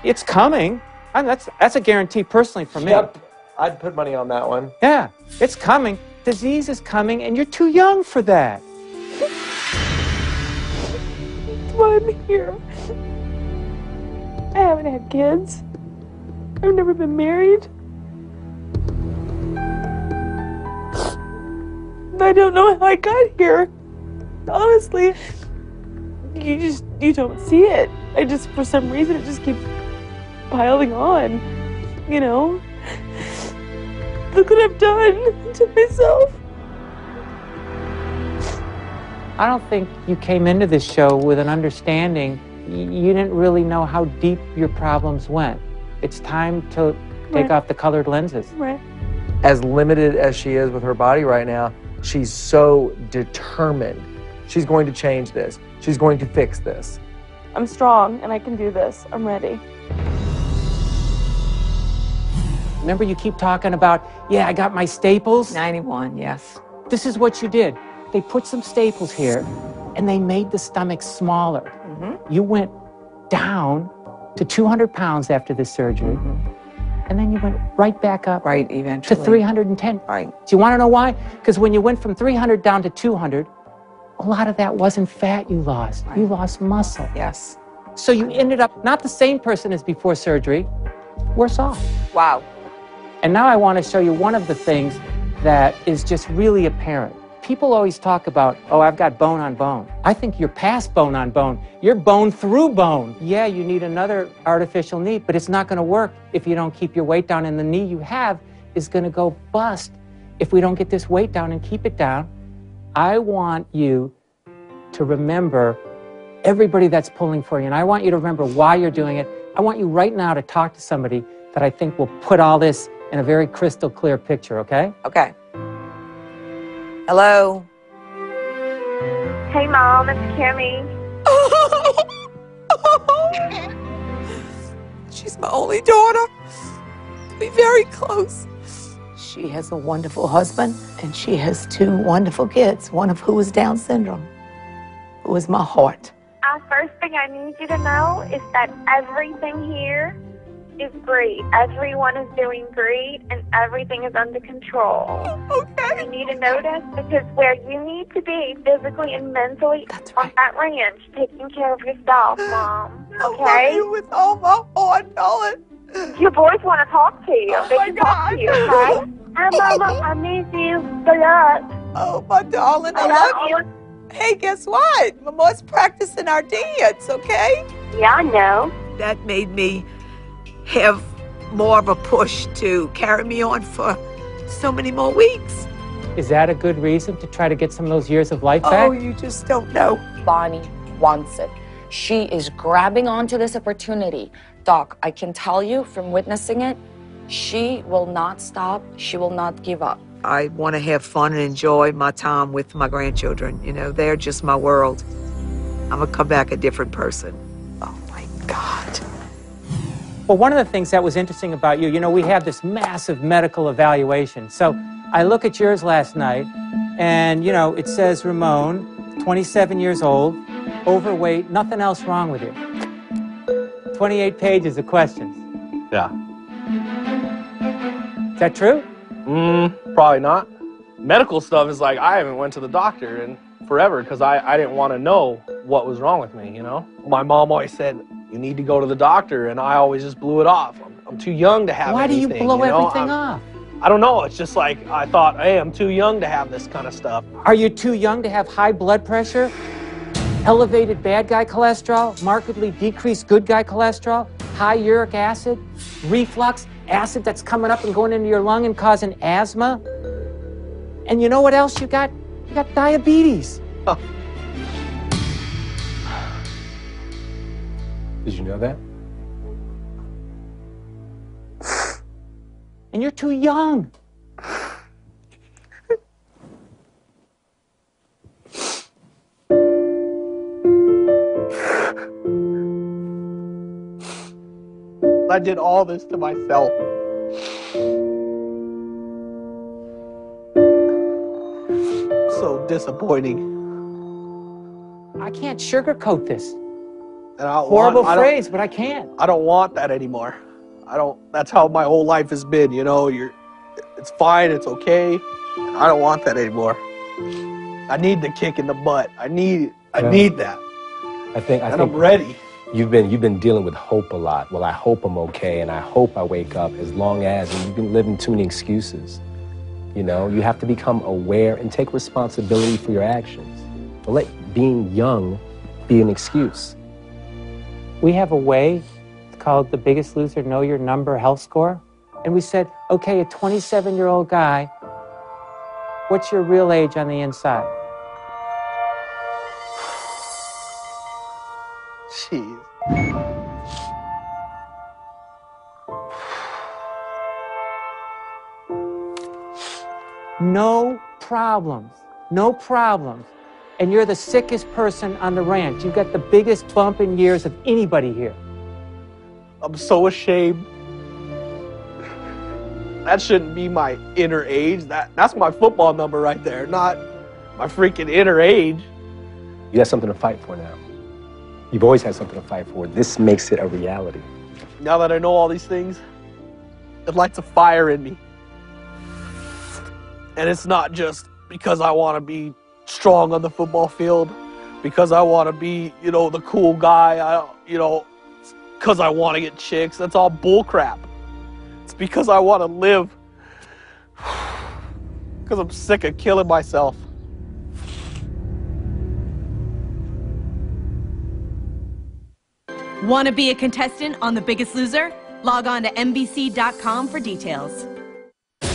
It's coming. I mean, that's, that's a guarantee personally for me. Yep. I'd put money on that one. Yeah, it's coming. Disease is coming, and you're too young for that. That's (laughs) why I'm here. I haven't had kids. I've never been married. I don't know how I got here. Honestly, you just you don't see it. I just for some reason it just keeps piling on. You know. Look what I've done to myself. I don't think you came into this show with an understanding. Y- You didn't really know how deep your problems went. It's time to take Right. off the colored lenses. Right. As limited as she is with her body right now, she's so determined. She's going to change this. She's going to fix this. I'm strong and I can do this. I'm ready. Remember, you keep talking about, yeah, I got my staples? 91, yes. This is what you did. They put some staples here and they made the stomach smaller. Mm-hmm. You went down to 200 pounds after the surgery. And then you went right back up. Right, eventually. To 310. Right. Do you want to know why? Because when you went from 300 down to 200, a lot of that wasn't fat you lost. You lost muscle. Yes. So you ended up not the same person as before surgery, worse off. Wow. And now I want to show you one of the things that is just really apparent. People always talk about, oh, I've got bone on bone. I think you're past bone on bone. You're bone through bone. Yeah, you need another artificial knee, but it's not going to work if you don't keep your weight down. And the knee you have is going to go bust if we don't get this weight down and keep it down. I want you to remember everybody that's pulling for you. And I want you to remember why you're doing it. I want you right now to talk to somebody that I think will put all this in a very crystal clear picture, okay? Okay. Hello. Hey, Mom, it's Kimmy. (laughs) She's my only daughter. We very close. She has a wonderful husband and she has two wonderful kids, one of who is Down syndrome, who is my heart. Uh, first thing I need you to know is that everything here is great. Everyone is doing great, and everything is under control. (laughs) You need to notice because where you need to be physically and mentally on that ranch, taking care of yourself, (gasps) Mom. Okay. with all my heart, darling. Your boys want to talk to you. Oh they can talk to you, okay? (laughs) Hi, Mama. I miss you. Good luck. Oh, my darling, I, I love love you. Hey, guess what? Mama's practicing our dance, okay? Yeah, I know. That made me have more of a push to carry me on for so many more weeks. Is that a good reason to try to get some of those years of life back? Oh, you just don't know. Bonnie wants it. She is grabbing onto this opportunity. Doc, I can tell you from witnessing it, she will not stop. She will not give up. I want to have fun and enjoy my time with my grandchildren. You know, they're just my world. I'm going to come back a different person. Oh my God. Well, one of the things that was interesting about you, you know, we have this massive medical evaluation. So I look at yours last night, and, you know, it says Ramon, 27 years old, overweight, nothing else wrong with you. 28 pages of questions. Yeah. Is that true? Mm, probably not. Medical stuff is like I haven't went to the doctor in forever because I, I didn't want to know what was wrong with me, you know? My mom always said, you need to go to the doctor, and I always just blew it off. I'm, I'm too young to have Why do you anything, blow know? everything I'm- off? I don't know. It's just like I thought, hey, I'm too young to have this kind of stuff. Are you too young to have high blood pressure, elevated bad guy cholesterol, markedly decreased good guy cholesterol, high uric acid, reflux, acid that's coming up and going into your lung and causing asthma? And you know what else you got? You got diabetes. Did you know that? And you're too young. I did all this to myself. So disappointing. I can't sugarcoat this. Horrible want- phrase, but I can't. I don't want that anymore. I don't. That's how my whole life has been. You know, you're. It's fine. It's okay. I don't want that anymore. I need the kick in the butt. I need. I Yeah. need that. I think I And think I'm ready. You've been you've been dealing with hope a lot. Well, I hope I'm okay, and I hope I wake up. As long as and you've been living too many excuses. You know, you have to become aware and take responsibility for your actions. Don't let being young be an excuse. We have a way it's called the Biggest Loser Know Your Number Health Score. And we said, okay, a 27 year old guy, what's your real age on the inside? Jeez. No problems. No problems. And you're the sickest person on the ranch. You've got the biggest bump in years of anybody here. I'm so ashamed. That shouldn't be my inner age. That that's my football number right there, not my freaking inner age. You have something to fight for now. You've always had something to fight for. This makes it a reality. Now that I know all these things, it lights a fire in me. And it's not just because I want to be strong on the football field, because I want to be, you know, the cool guy, I, you know, because I want to get chicks. That's all bullcrap. It's because I want to live. (sighs) Because I'm sick of killing myself. Want to be a contestant on The Biggest Loser? Log on to NBC.com for details.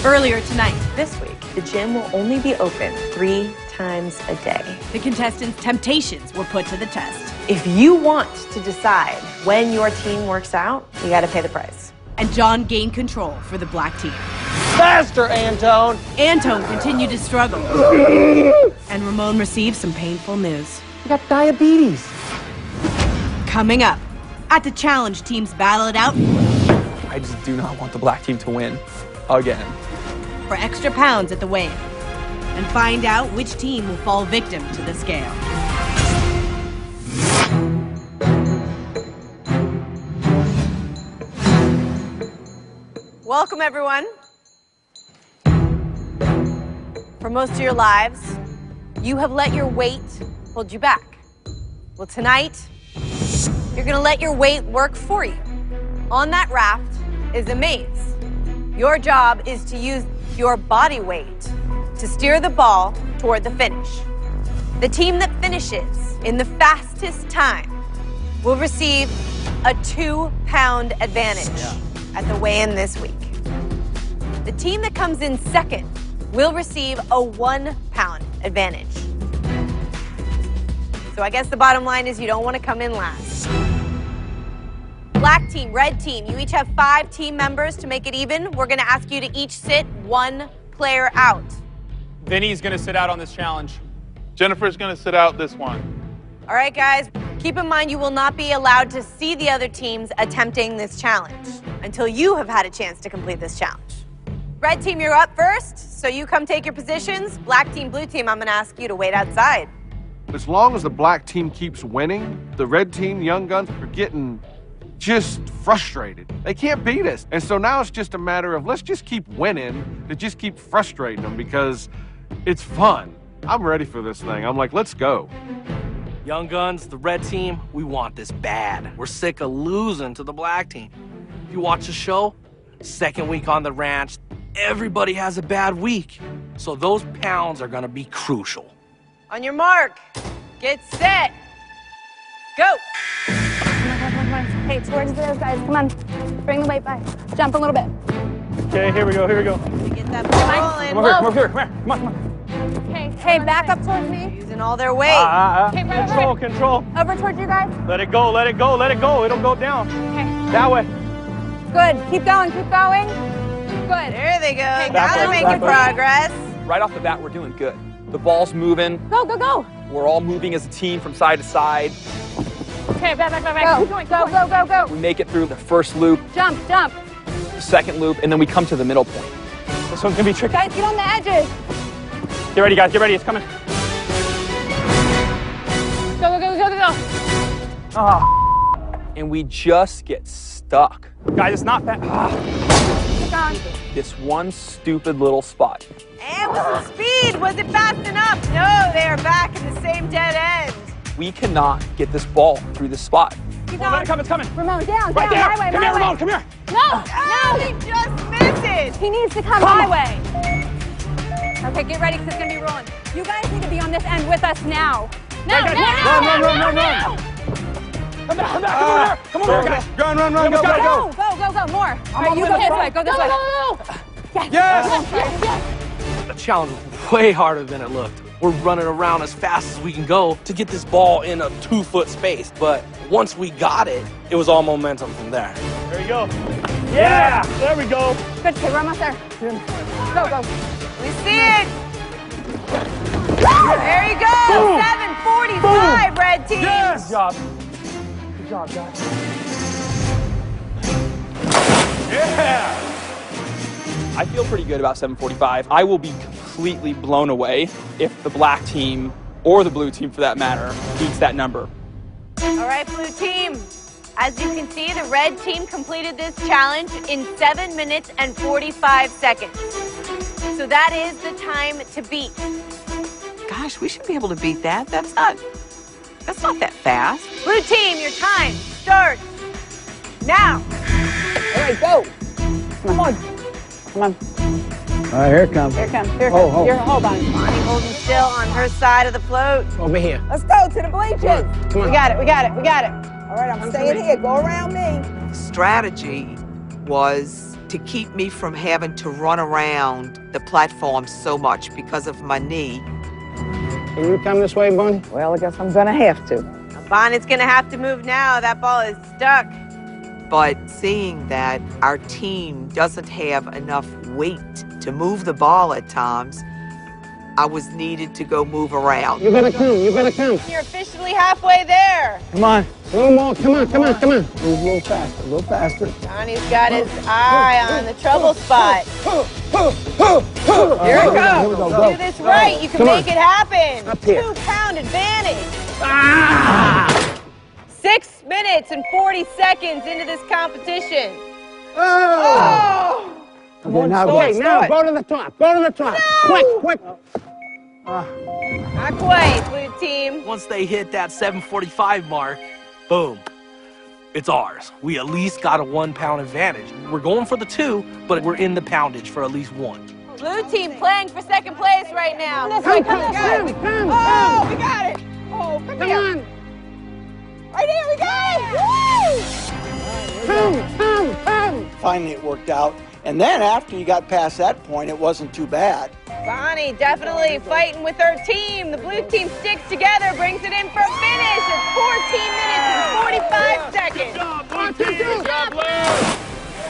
Earlier tonight, This week, the gym will only be open three times a day. the contestants' temptations were put to the test. If you want to decide when your team works out, you got to pay the price. And John gained control for the black team. Faster, Antone! Antone continued to struggle. and Ramon received some painful news. You got diabetes. Coming up, at the challenge teams battle it out I just do not want the black team to win again. for extra pounds at the weigh-in. And find out which team will fall victim to the scale. Welcome, everyone. For most of your lives, you have let your weight hold you back. Well, tonight, you're going to let your weight work for you. On that raft is a maze. Your job is to use your body weight to steer the ball toward the finish. The team that finishes in the fastest time will receive a two pound advantage at the weigh in this week. The team that comes in second will receive a one pound advantage. So I guess the bottom line is you don't want to come in last. Black team, red team, you each have five team members to make it even. We're going to ask you to each sit one player out. Vinny's going to sit out on this challenge. Jennifer's going to sit out this one. All right, guys, keep in mind you will not be allowed to see the other teams attempting this challenge until you have had a chance to complete this challenge. Red team, you're up first, so you come take your positions. Black team, blue team, I'm going to ask you to wait outside. As long as the black team keeps winning, the red team, Young Guns, are getting just frustrated. They can't beat us. And so now it's just a matter of let's just keep winning to just keep frustrating them because it's fun. I'm ready for this thing. I'm like, let's go. Young Guns, the red team, we want this bad. We're sick of losing to the black team. If you watch the show, second week on the ranch, everybody has a bad week. So those pounds are gonna be crucial. On your mark, get set, go. Hey, towards those guys. Come on. Bring the weight back. Jump a little bit. Okay, here we go, here we go. Get that ball in. Come over here, come over here, come here. Come on, come on. Okay, hey, back up towards me. Using all their weight. Ah, ah. Okay, right, Control, right. control. Over towards you guys. Let it go, let it go, let it go. It'll go down. Okay. That way. Good. Keep going. Keep going. Good. There they go. Okay, now they're making go. progress. Right off the bat, we're doing good. The ball's moving. Go, go, go. We're all moving as a team from side to side. Okay, back, back, back, back. Go, keep going, go, go, go, go. We make it through the first loop, Jump, jump. the second loop, and then we come to the middle point. This one's gonna be tricky. Guys, get on the edges. Get ready, guys, get ready, it's coming. Go, go, go, go, go, go. Ah. And we just get stuck. Guys, it's not bad. Ah. This one stupid little spot. And with some speed, was it fast enough? No, they are back in the same dead end. We cannot get this ball through this spot. Keep Come on, let it come, it's coming. Ramon, down, Right down, there. my way, come my here, way. Ramon, come here. No, Oh, no. he just missed it. He needs to come, Come my on. Way. Okay, get ready because it's gonna be rolling. You guys need to be on this end with us now. Now, Guys, now, run, run, now, run, run, now, now. Come back, come back, come uh, over here. Come over here, guys. Run, run, run, go, go, go, go. go, go, go, go, more. All right, you go this way, go this way. Yes. Yes. yes, yes. The challenge was way harder than it looked. We're running around as fast as we can go to get this ball in a two foot space. But once we got it, it was all momentum from there. There you go. Yeah, there we go. Good, okay, we're almost there. Go, go. We see it. There you go. Boom. 745, red team. Yes. Good job. Good job, guys. Yeah. I feel pretty good about 745. I will be completely blown away if the black team, or the blue team for that matter, beats that number. All right, blue team. As you can see, the red team completed this challenge in 7 minutes and 45 seconds. So that is the time to beat. Gosh, we should be able to beat that. That's not. That's not that fast. Blue team, your time starts now. All right, go. Come on. Come on. All right, here it comes. Here it comes. Here it Oh, comes. oh. Here, hold on. Bonnie holding still on her side of the float. Over here. Let's go to the bleachers. Come on. We got it. We got it. We got it. All right, I'm staying here. Go around me. Strategy was to keep me from having to run around the platform so much because of my knee. Can you come this way, Bunny? Well, I guess I'm gonna have to. Bonnie's gonna have to move now. That ball is stuck. But seeing that our team doesn't have enough weight to move the ball at times, I was needed to go move around. You better come. You better come. You're officially halfway there. Come on. A little more. Come on. Come on. Come on. Move a little faster. A little faster. Bonnie's got his eye on the trouble spot. Here Here we go. Here go. Go. Do this right. You can Come on. make it happen. Up here. Two pound advantage. Ah! Six minutes and 40 seconds into this competition. Oh! Okay, now slow go. it, now go to the top. Go to the top. Quick, quick. Not quite, blue team. Once they hit that 745 mark, boom, it's ours. We at least got a one pound advantage. We're going for the two, but we're in the poundage for at least one. Blue team playing for second place right now. This way, come we this got Come, Oh, come. we got it. Oh, come, Come here. on. Right here, we got it. Woo! Come, come, come. Finally, it worked out. And then after you got past that point, it wasn't too bad. Bonnie definitely fighting with her team. The blue team sticks together, brings it in for a finish at 14 minutes and 45 seconds.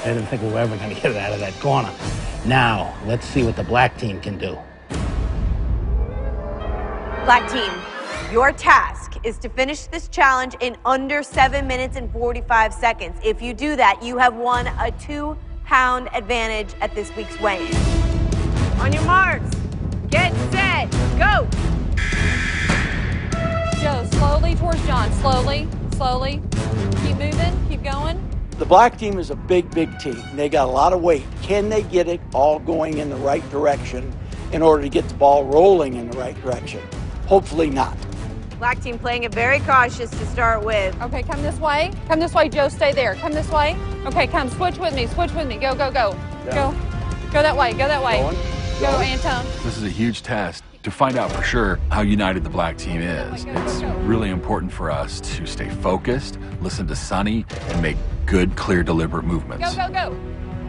I didn't think we were ever going to get it out of that corner. Now, let's see what the black team can do. Black team, your task is to finish this challenge in under 7 minutes and 45 seconds. If you do that, you have won a two pound advantage at this week's weigh-in. On your marks, get set, go. Joe, slowly towards John. Slowly, slowly. Keep moving, keep going. The black team is a big, big team. They got a lot of weight. Can they get it all going in the right direction in order to get the ball rolling in the right direction? Hopefully not. Black team playing it very cautious to start with. Okay, come this way. Come this way, Joe. Stay there. Come this way. Okay, come. Switch with me. Switch with me. Go, go, go. Go. Go that way. Go that way. Go, Antone. This is a huge test to find out for sure how united the black team oh is. It's really important for us to stay focused, listen to Sonny, and make good, clear, deliberate movements. Go, go, go.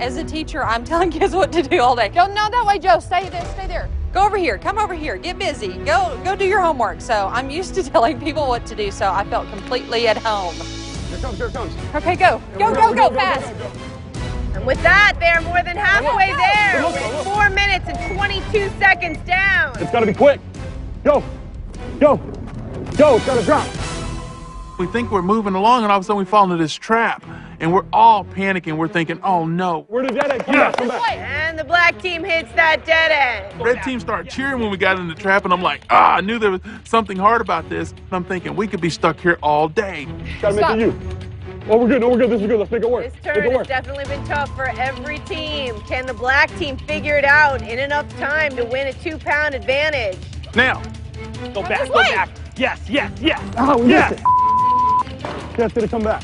As a teacher, I'm (laughs) telling kids what to do all day. Go, no, that way, Joe. Stay there. Stay there. Go over here. Come over here. Get busy. Go, go do your homework. So I'm used to (laughs) telling people what to do, so I felt completely at home. Here it comes, here it comes. Okay, go. Go, go, go, fast. And with that, they're more than halfway there with 4 minutes and 22 seconds down. It's gotta be quick. Go. Go. Go, it's gotta drop. We think we're moving along, and all of a sudden we fall into this trap, and we're all panicking. We're thinking, "Oh no!" Where did that come back? Come back. And the black team hits that dead end. Red team started cheering when we got in the trap, and I'm like, "Ah, I knew there was something hard about this." And I'm thinking we could be stuck here all day. Gotta make it you. Oh, we're good. No, we're good. This is good. Let's make it work. This turn has work. definitely been tough for every team. Can the black team figure it out in enough time to win a two pound advantage? Now. Go back, go back. Yes, yes, yes. Oh, we yes. missed it. Just gonna come back.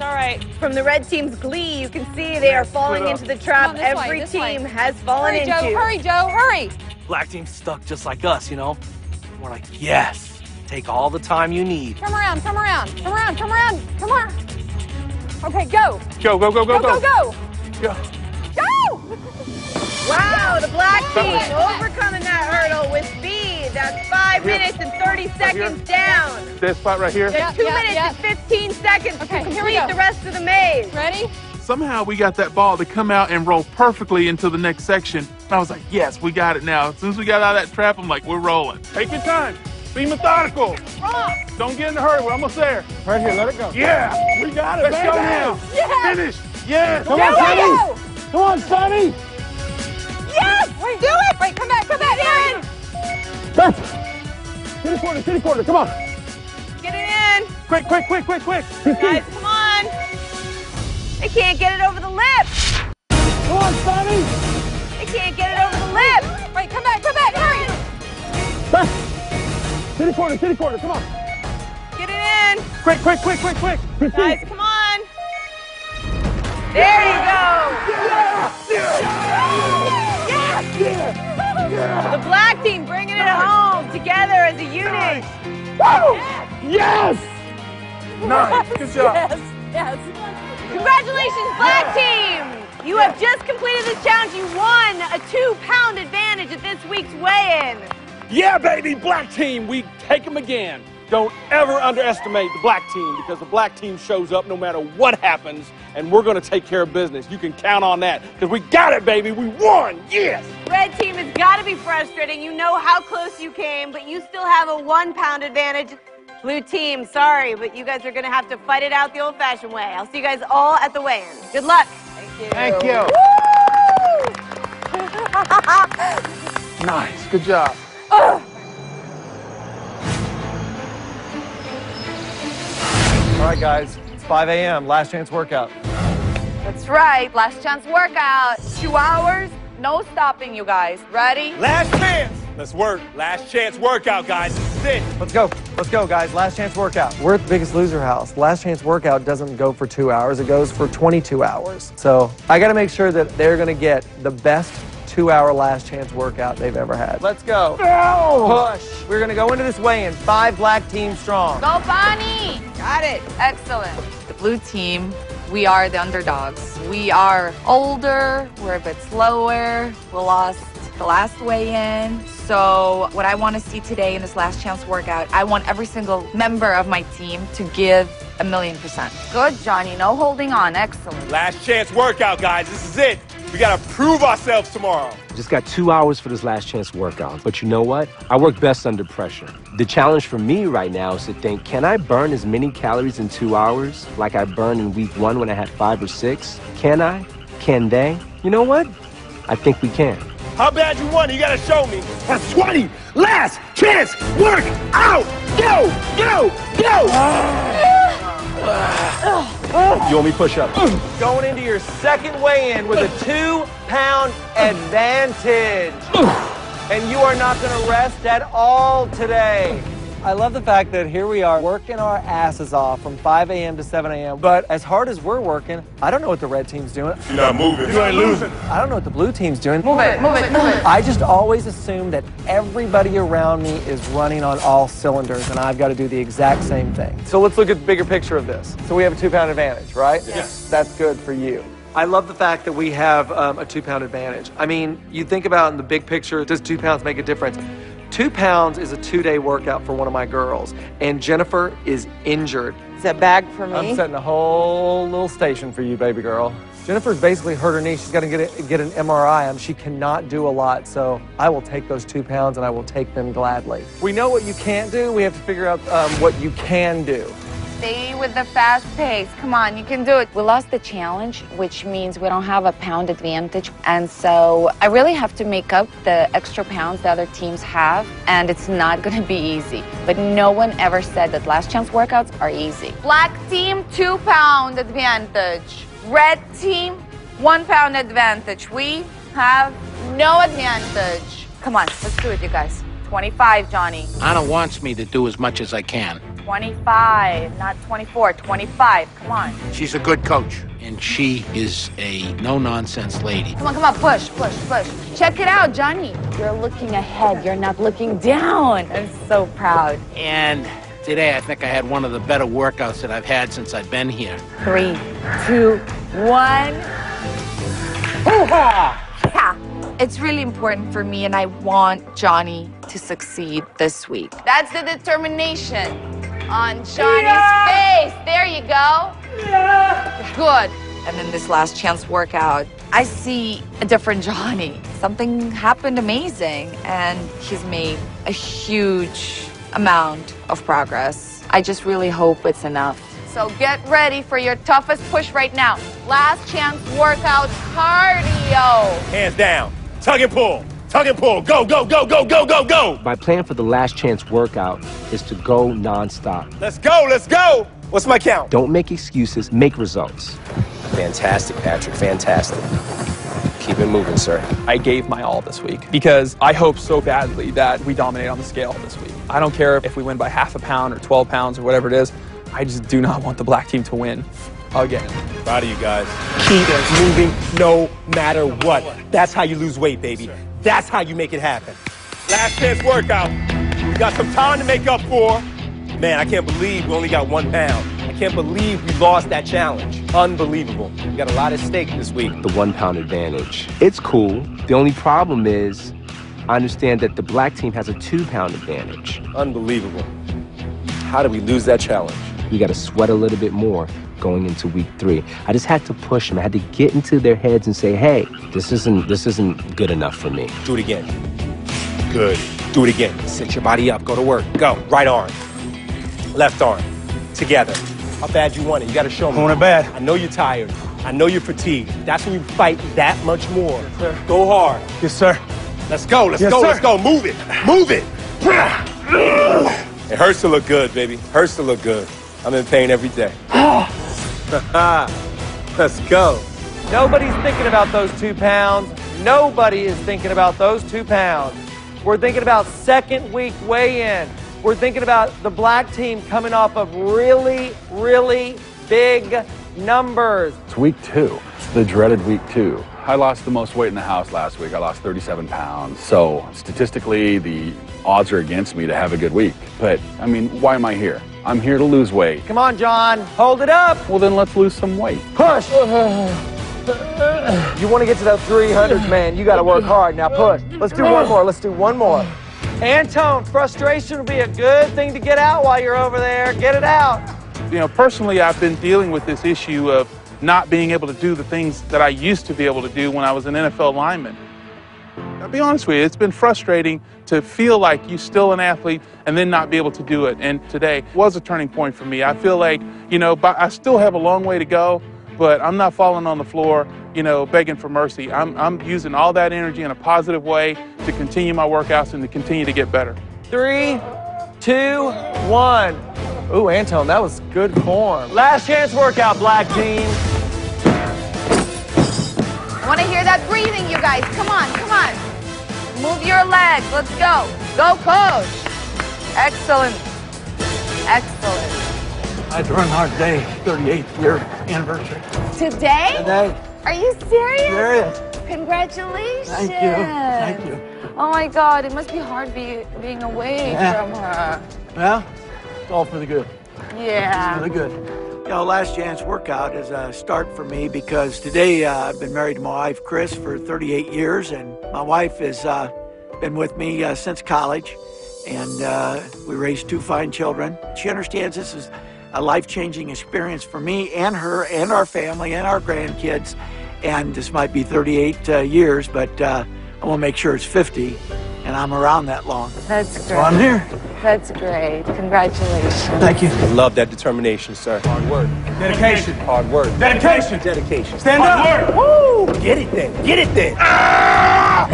All right. From the red team's glee, you can see they are falling into the trap on, this way, every way. team has fallen Hurry, into. Joe. Hurry, Joe. Hurry. Black team stuck just like us, you know? We're like, yes, take all the time you need. Come around. Come around. Come around. Come around. Come on. Okay, go. Go, go, go, go, Go, go, go. Go. Go. Wow, the black team overcoming that hurdle with speed. That's five Here. minutes and 30 seconds down. This spot right here. There's two minutes and 15 seconds to here we complete the rest of the maze. Ready? Somehow we got that ball to come out and roll perfectly into the next section. And I was like, yes, we got it now. As soon as we got out of that trap, I'm like, we're rolling. Take your time. Be methodical. Oh. Don't get in a hurry. We're almost there. Right here, let it go. Yeah, we got it. Let's baby. go now. Yes. Finish. Yeah. Come on, we Sonny. Come on, Sonny. Yes. Wait, do it. Wait, come back. Come back. Aaron. Back. City quarter, city quarter. Come on. Get it in. Quick, quick, quick, quick, quick. Guys, come on. They can't get it over the lip. Come on, Sonny. They can't get it over the lip. Wait, come back. Come back. Hurry. Back. City quarter, city quarter. Come on. Get it in. Quick, quick, quick, quick, quick. Guys, come on. There you go. Yes. Yes! The black team bringing it home together as a unit. Woo! Yes. Nice. Good job. Yes. Yes. Congratulations, black team! You have just completed this challenge. You won a two-pound advantage at this week's weigh-in. Yeah, baby, black team. We take them again. Don't ever underestimate the black team because the black team shows up no matter what happens, and we're going to take care of business. You can count on that because we got it, baby. We won. Yes. Red team it's got to be frustrating. You know how close you came, but you still have a one-pound advantage. Blue team, sorry, but you guys are going to have to fight it out the old-fashioned way. I'll see you guys all at the weigh-in. Good luck. Thank you. Thank you. (laughs) Nice. Good job. All right, guys, it's 5 a.m., last chance workout. That's right. Last chance workout. Two hours, no stopping, you guys. Ready? Last chance. Let's work. Last chance workout, guys. This is it. Let's go. Let's go, guys. Last chance workout. We're at the biggest loser house. Last chance workout doesn't go for two hours, it goes for 22 hours. So I got to make sure that they're going to get the best two hour last chance workout they've ever had. Let's go. No! Push. We're going to go into this weigh in five black teams strong. Go, Bonnie! Got it. Excellent. The blue team, we are the underdogs. We are older, we're a bit slower, we lost the last weigh in. So, what I want to see today in this last chance workout, I want every single member of my team to give a million percent. Good, Johnny. No holding on. Excellent. Last chance workout, guys. This is it. We got to prove ourselves tomorrow. Just got two hours for this last chance workout. But you know what? I work best under pressure. The challenge for me right now is to think can I burn as many calories in two hours like I burned in week one when I had five or six? Can I? Can they? You know what? I think we can. How bad you want it? You got to show me. That's 20. Last chance workout! Go, go, go. You want me push up? Going into your second weigh in with a two pound advantage. And you are not going to rest at all today. I love the fact that here we are working our asses off from 5 a.m. to 7 a.m. But as hard as we're working, I don't know what the red team's doing. You're not moving. You ain't losing. I don't know what the blue team's doing. Move it, move it, move it. I just always assume that everybody around me is running on all cylinders, and I've got to do the exact same thing. So let's look at the bigger picture of this. So we have a two pound advantage, right? Yes. That's good for you. I love the fact that we have um, a two pound advantage. I mean, you think about in the big picture, does two pounds make a difference? Two pounds is a two day workout for one of my girls, and Jennifer is injured. Is that bag for me? I'm setting a whole little station for you, baby girl. Jennifer's basically hurt her knee. She's got to get, a, get an MRI. and she cannot do a lot, so I will take those two pounds and I will take them gladly. We know what you can't do. We have to figure out um, what you can do. Stay with the fast pace. Come on, you can do it. We lost the challenge, which means we don't have a pound advantage. And so I really have to make up the extra pounds the other teams have. And it's not going to be easy. But no one ever said that last chance workouts are easy. Black team, two pound advantage. Red team, one pound advantage. We have no advantage. Come on, let's do it, you guys. 25, Johnny. Anna wants me to do as much as I can. 25, not 24, 25. Come on. She's a good coach, and she is a no nonsense lady. Come on, come on, push, push, push. Check it out, Johnny. You're looking ahead, you're not looking down. I'm so proud. And today I think I had one of the better workouts that I've had since I've been here. Three, two, one. Hoo-ha! Yeah. It's really important for me, and I want Johnny to succeed this week. That's the determination on Johnny's face. There you go. Good. And then this last chance workout, I see a different Johnny. Something happened amazing, and he's made a huge amount of progress. I just really hope it's enough. So get ready for your toughest push right now. Last chance workout cardio. Hands down. Tug and pull. Tug and pull. Go, go, go, go, go, go, go. My plan for the last chance workout is to go nonstop. Let's go, let's go. What's my count? Don't make excuses, make results. Fantastic, Patrick. Fantastic. Keep it moving, sir. I gave my all this week because I hope so badly that we dominate on the scale this week. I don't care if we win by half a pound or 12 pounds or whatever it is. I just do not want the black team to win again. Proud of you guys. Keep moving no matter what. That's how you lose weight, baby. That's how you make it happen. Last chance workout. We got some time to make up for. Man, I can't believe we only got one pound. I can't believe we lost that challenge. Unbelievable. We got a lot at stake this week. The one pound advantage. It's cool. The only problem is, I understand that the black team has a two pound advantage. Unbelievable. How did we lose that challenge? We got to sweat a little bit more going into week three. I just had to push them. I had to get into their heads and say, "Hey, this isn't this isn't good enough for me." Do it again. Good. Do it again. Sit your body up. Go to work. Go. Right arm. Left arm. Together. How bad you want it? You got to show me. I want it bad. I know you're tired. I know you're fatigued. That's when you fight that much more. Yes, Go hard. Yes, sir. Let's go. Let's Yes, go. sir. Let's go. Move it. Move it. It hurts to look good, baby. Hurts to look good. I'm in pain every day. (sighs) (sighs) (laughs) Let's go. Nobody's thinking about those two pounds. Nobody is thinking about those two pounds. We're thinking about second week weigh in. We're thinking about the black team coming off of really, really big numbers. It's week two, the dreaded week two. I lost the most weight in the house last week. I lost 37 pounds. So statistically, the odds are against me to have a good week. But I mean, why am I here? I'm here to lose weight. Come on, John. Hold it up. Well, then let's lose some weight. Push. You want to get to those 300s, man. You got to work hard. Now push. Let's do one more. Let's do one more. Antone, frustration would be a good thing to get out while you're over there. Get it out. You know, personally, I've been dealing with this issue of not being able to do the things that I used to be able to do when I was an NFL lineman. I'll be honest with you, it's been frustrating to feel like you're still an athlete and then not be able to do it. And today was a turning point for me. I feel like, you know, but I still have a long way to go, but I'm not falling on the floor, you know, begging for mercy. I'm, I'm using all that energy in a positive way to continue my workouts and to continue to get better. Three, two, one. Ooh, Antone, that was good form. Last chance workout, black team. I want to hear that breathing, you guys. Come on, come on. Move your legs. Let's go. Go, coach. Excellent. Excellent. I had to run hard day, 38th year anniversary. Today? Today. Are you serious? Serious. Congratulations. Thank you. Thank you. Oh my God, it must be hard be, being away Yeah. from her. Well, it's all for the good. Yeah. For the good. You know, last chance workout is a start for me because today uh, I've been married to my wife, Chris, for 38 years, and my wife has uh, been with me uh, since college, and uh, we raised two fine children. She understands this is a life changing experience for me and her and our family and our grandkids, and this might be 38 uh, years, but I want to make sure it's 50, and I'm around that long. That's great. So I'm here. That's great. Congratulations. Thank you. Love that determination, sir. Hard work. Dedication. Hard work. Dedication. Dedication. Stand Hard up. work. Woo! Get it then. Get it then. Ah!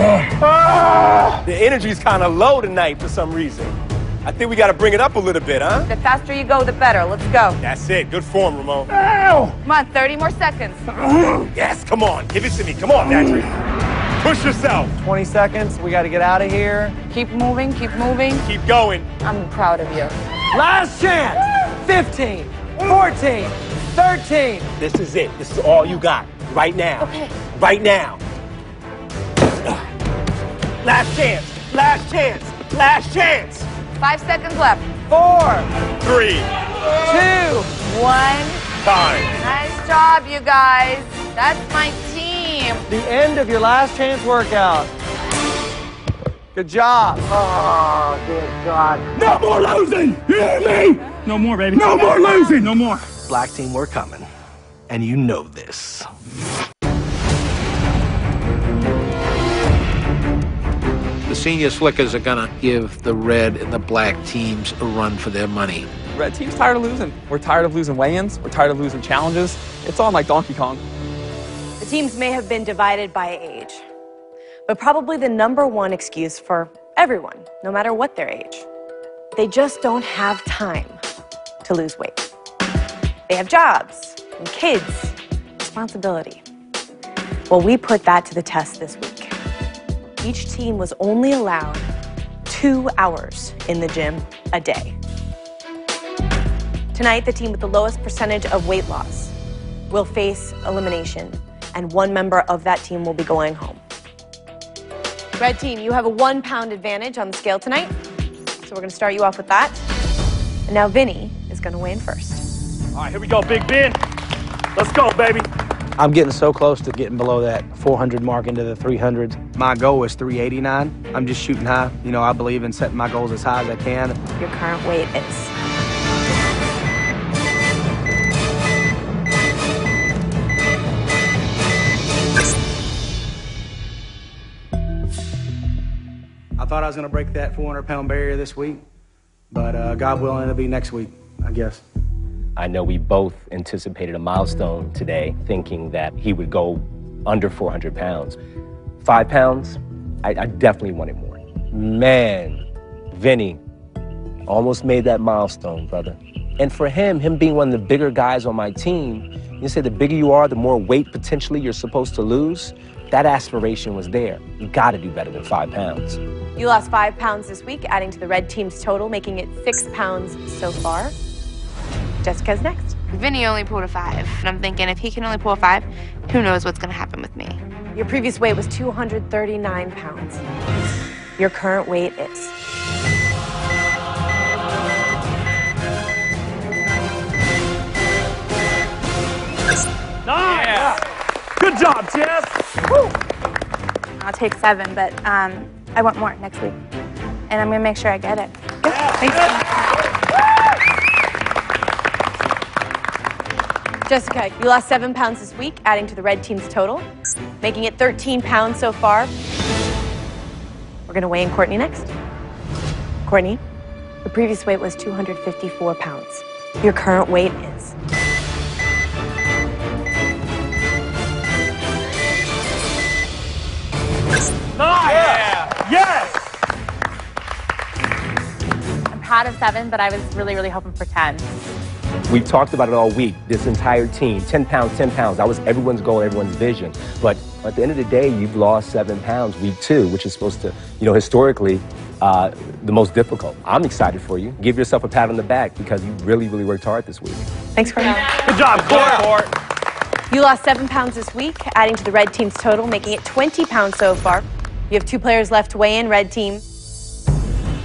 The energy's kind of low tonight for some reason. I think we got to bring it up a little bit, huh? The faster you go, the better. Let's go. That's it. Good form, Ramon. Come on, 30 more seconds. Yes, come on. Give it to me. Come on, Patrick. Push yourself. 20 seconds. We got to get out of here. Keep moving, keep moving. Keep going. I'm proud of you. Last chance. 15, 14, 13. This is it. This is all you got. Right now. Okay. Right now. Last chance. Last chance. Last chance. Five seconds left. Four, Three. two, One. Time. Nice job, you guys. That's my team. The end of your last chance workout. Good job. Oh, good God. No more losing. You hear me? No more, baby. No more losing. No more. Black team, we're coming. And you know this. The senior slickers are going to give the red and the black teams a run for their money. Red team's tired of losing. We're tired of losing weigh-ins. We're tired of losing challenges. It's on like Donkey Kong. The teams may have been divided by age, but probably the number one excuse for everyone, no matter what their age. They just don't have time to lose weight. They have jobs and kids, responsibility. Well, we put that to the test this week. Each team was only allowed two hours in the gym a day. Tonight, the team with the lowest percentage of weight loss will face elimination, and one member of that team will be going home. Red team, you have a one pound advantage on the scale tonight, so we're gonna start you off with that. And now Vinny is gonna weigh in first. All right, here we go, Big Ben. Let's go, baby. I'm getting so close to getting below that 400 mark into the 300s. My goal is 389. I'm just shooting high. You know, I believe in setting my goals as high as I can. Your current weight is. I thought I was going to break that 400 pound barrier this week, but uh, God willing, it'll be next week, I guess. I know we both anticipated a milestone today, thinking that he would go under 400 pounds. Five pounds, I, I definitely wanted more. Man, Vinny almost made that milestone, brother. And for him, him being one of the bigger guys on my team, you say the bigger you are, the more weight potentially you're supposed to lose. That aspiration was there. You got to do better than five pounds. You lost five pounds this week, adding to the red team's total, making it six pounds so far. Jessica's next. Vinny only pulled a five. And I'm thinking if he can only pull a five, who knows what's going to happen with me. Your previous weight was 239 pounds. Your current weight is. Nice. Good job, Jess. I'll take seven, but um, I want more next week. And I'm going to make sure I get it. Thanks. Jessica, you lost seven pounds this week, adding to the red team's total, making it 13 pounds so far. We're going to weigh in Courtney next. Courtney, the previous weight was 254 pounds. Your current weight is. Nice. Yes. I'm proud of seven, but I was really, really hoping for 10. We've talked about it all week, this entire team 10 pounds, 10 pounds. That was everyone's goal, everyone's vision. But at the end of the day, you've lost seven pounds week two, which is supposed to, you know, historically, uh, the most difficult. I'm excited for you. Give yourself a pat on the back because you really, really worked hard this week. Thanks, Courtney. Good job, Court. You lost seven pounds this week, adding to the red team's total, making it 20 pounds so far. You have two players left to weigh in, red team.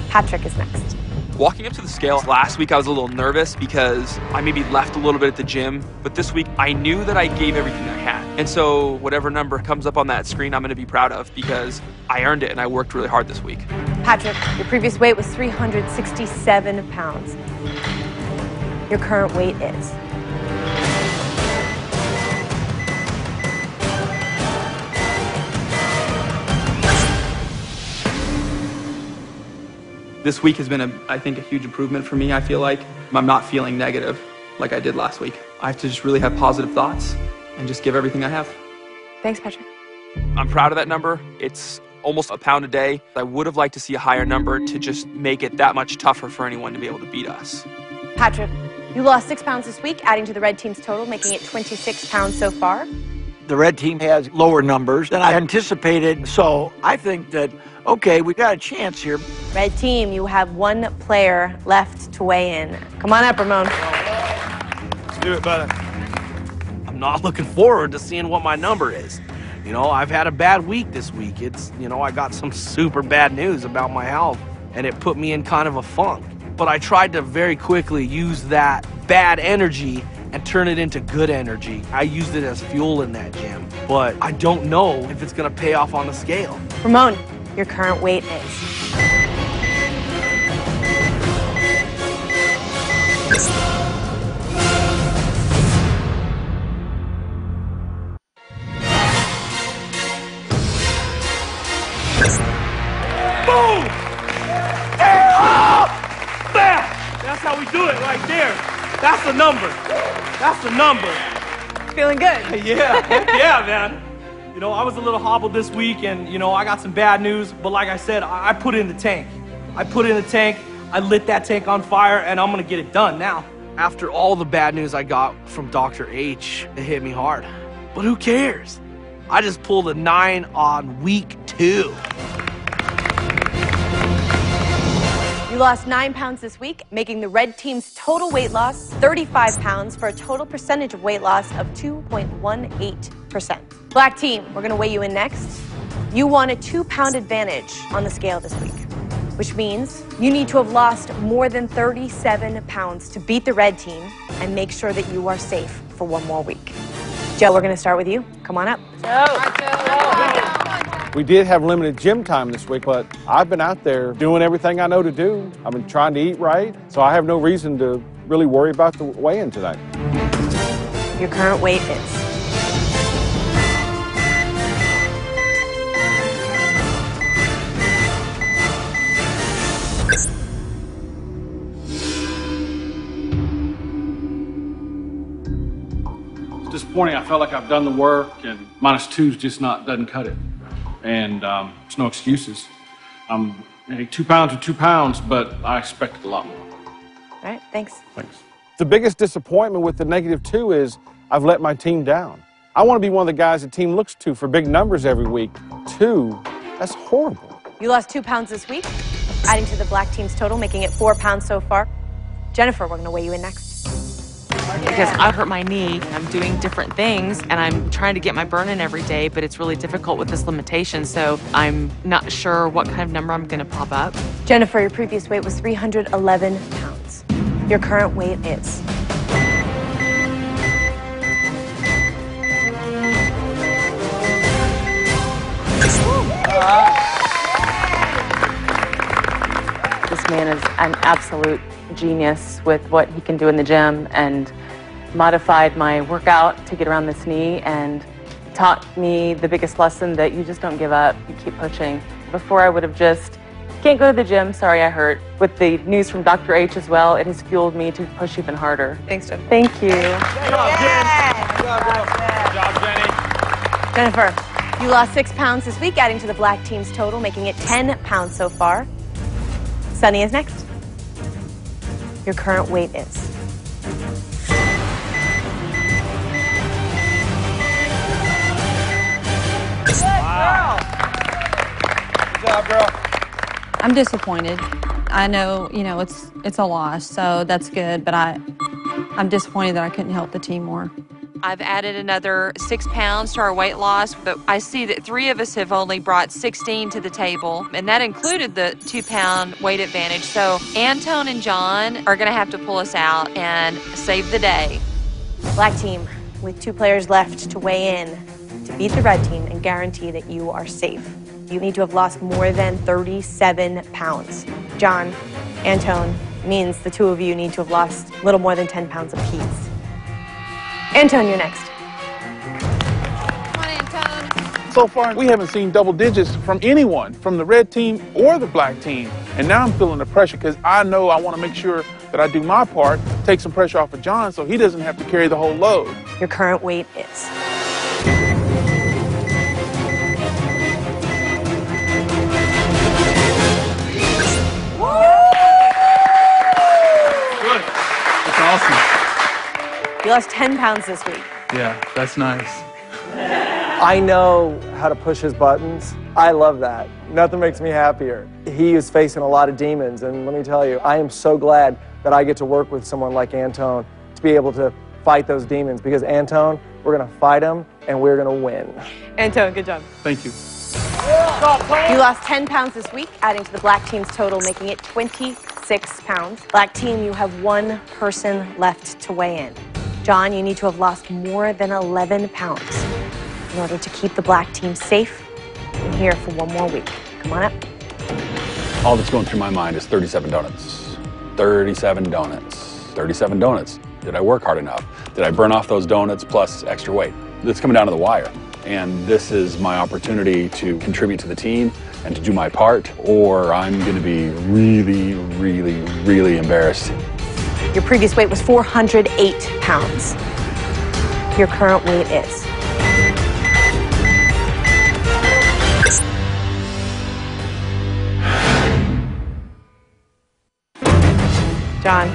Patrick is next. Walking up to the scale last week, I was a little nervous because I maybe left a little bit at the gym. But this week, I knew that I gave everything I had. And so, whatever number comes up on that screen, I'm going to be proud of because I earned it and I worked really hard this week. Patrick, your previous weight was 367 pounds. Your current weight is. This week has been, a, I think, a huge improvement for me. I feel like I'm not feeling negative like I did last week. I have to just really have positive thoughts and just give everything I have. Thanks, Patrick. I'm proud of that number. It's almost a pound a day. I would have liked to see a higher number to just make it that much tougher for anyone to be able to beat us. Patrick, you lost six pounds this week, adding to the red team's total, making it 26 pounds so far. The red team has lower numbers than I anticipated, so I think that, okay, we got a chance here. Red team, you have one player left to weigh in. Come on up, Ramon. Let's do it, brother. I'm not looking forward to seeing what my number is. You know, I've had a bad week this week. It's, you know, I got some super bad news about my health, and it put me in kind of a funk. But I tried to very quickly use that bad energy and turn it into good energy. I used it as fuel in that gym, but I don't know if it's gonna pay off on the scale. Ramon, your current weight is. Boom! Hey, oh! Bam! That's how we do it right there. That's the number. That's the number. Feeling good? (laughs) Yeah, yeah, man. You know, I was a little hobbled this week, and you know, I got some bad news. But like I said, I, I put it in the tank. I put it in the tank. I lit that tank on fire, and I'm gonna get it done now. After all the bad news I got from Dr. H, it hit me hard. But who cares? I just pulled a nine on week two. Lost nine pounds this week, making the red team's total weight loss 35 pounds for a total percentage of weight loss of 2.18%. Black team, we're gonna weigh you in next. You want a two pound advantage on the scale this week, which means you need to have lost more than 37 pounds to beat the red team and make sure that you are safe for one more week. Joe, we're gonna start with you. Come on up. We did have limited gym time this week, but I've been out there doing everything I know to do. I've been trying to eat right, so I have no reason to really worry about the weigh-in tonight. Your current weight is. It's disappointing. I felt like I've done the work, and minus minus two's just not doesn't cut it. And um, it's no excuses. I'm hey, two pounds or two pounds, but I expected a lot more. All right, thanks. Thanks. The biggest disappointment with the negative two is I've let my team down. I want to be one of the guys the team looks to for big numbers every week. Two, that's horrible. You lost two pounds this week, adding to the black team's total, making it four pounds so far. Jennifer, we're gonna weigh you in next. Because I hurt my knee. I'm doing different things and I'm trying to get my burn in every day, but it's really difficult with this limitation. So I'm not sure what kind of number I'm going to pop up. Jennifer, your previous weight was 311 pounds. Your current weight is. This man is an absolute genius with what he can do in the gym and modified my workout to get around this knee and taught me the biggest lesson that you just don't give up. You keep pushing. Before I would have just can't go to the gym. Sorry, I hurt. With the news from Dr. H as well, it has fueled me to push even harder. Thanks, Jennifer. Thank you. Jennifer, you lost six pounds this week, adding to the black team's total, making it 10 pounds so far. Sunny is next. Your current weight is. Good job, girl. I'm disappointed. I know, you know, it's it's a loss, so that's good, but I I'm disappointed that I couldn't help the team more. I've added another six pounds to our weight loss, but I see that three of us have only brought 16 to the table, and that included the two pound weight advantage. So Antone and John are going to have to pull us out and save the day. Black team, with two players left to weigh in to beat the red team and guarantee that you are safe. You need to have lost more than 37 pounds. John, Antone, means the two of you need to have lost a little more than 10 pounds apiece. Antone, you're next. So far, we haven't seen double digits from anyone, from the red team or the black team. And now I'm feeling the pressure because I know I want to make sure that I do my part, take some pressure off of John so he doesn't have to carry the whole load. Your current weight is. Lost 10 pounds this week. Yeah, that's nice. I know how to push his buttons. I love that. Nothing makes me happier. He is facing a lot of demons, and let me tell you, I am so glad that I get to work with someone like Antone to be able to fight those demons because Antone, we're going to fight them and we're going to win. Antone, good job. Thank you. You lost 10 pounds this week, adding to the black team's total, making it 26 pounds. Black team, you have one person left to weigh in. John, you need to have lost more than 11 pounds in order to keep the black team safe and here for one more week. Come on up. All that's going through my mind is 37 donuts. 37 donuts. 37 donuts. Did I work hard enough? Did I burn off those donuts plus extra weight? It's coming down to the wire. And this is my opportunity to contribute to the team and to do my part, or I'm going to be really, really, really embarrassed. Your previous weight was 408 pounds. Your current weight is. John,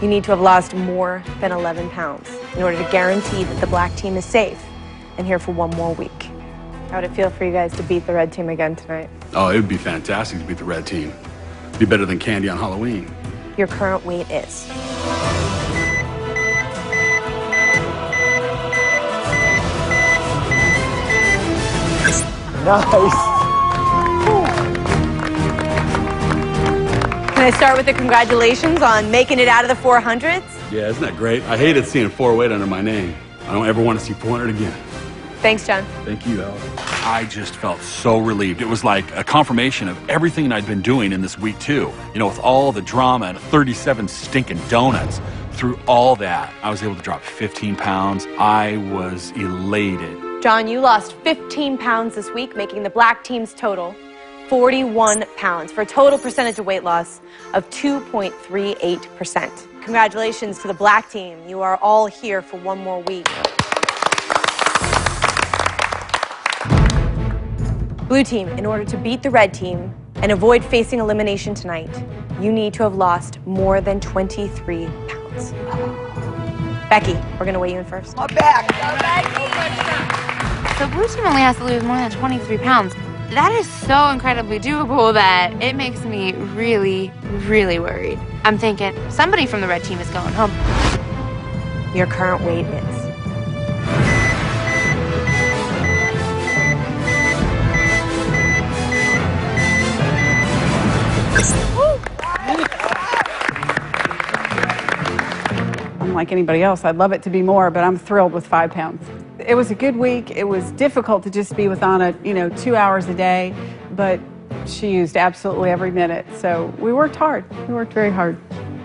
you need to have lost more than 11 pounds in order to guarantee that the black team is safe and here for one more week. How would it feel for you guys to beat the red team again tonight? Oh, it would be fantastic to beat the red team. It'd Be better than candy on Halloween. Your current weight is. Nice. Can I start with the congratulations on making it out of the 400s? Yeah, isn't that great? I hated seeing 408 under my name. I don't ever want to see 400 again. Thanks, John. Thank you, Alex. I just felt so relieved. It was like a confirmation of everything I'd been doing in this week, too. You know, with all the drama and 37 stinking donuts. Through all that, I was able to drop 15 pounds. I was elated. John, you lost 15 pounds this week, making the black team's total 41 pounds for a total percentage of weight loss of 2.38%. Congratulations to the black team. You are all here for one more week. Blue team, in order to beat the red team and avoid facing elimination tonight, you need to have lost more than 23 pounds. Becky, we're going to weigh you in first. My back. The blue team only has to lose more than 23 pounds. That is so incredibly doable that it makes me really, really worried. I'm thinking somebody from the red team is going home. Your current weight is. Unlike anybody else, I'd love it to be more, but I'm thrilled with five pounds. It was a good week. It was difficult to just be with Anna, you know, two hours a day, but she used absolutely every minute. So we worked hard. We worked very hard.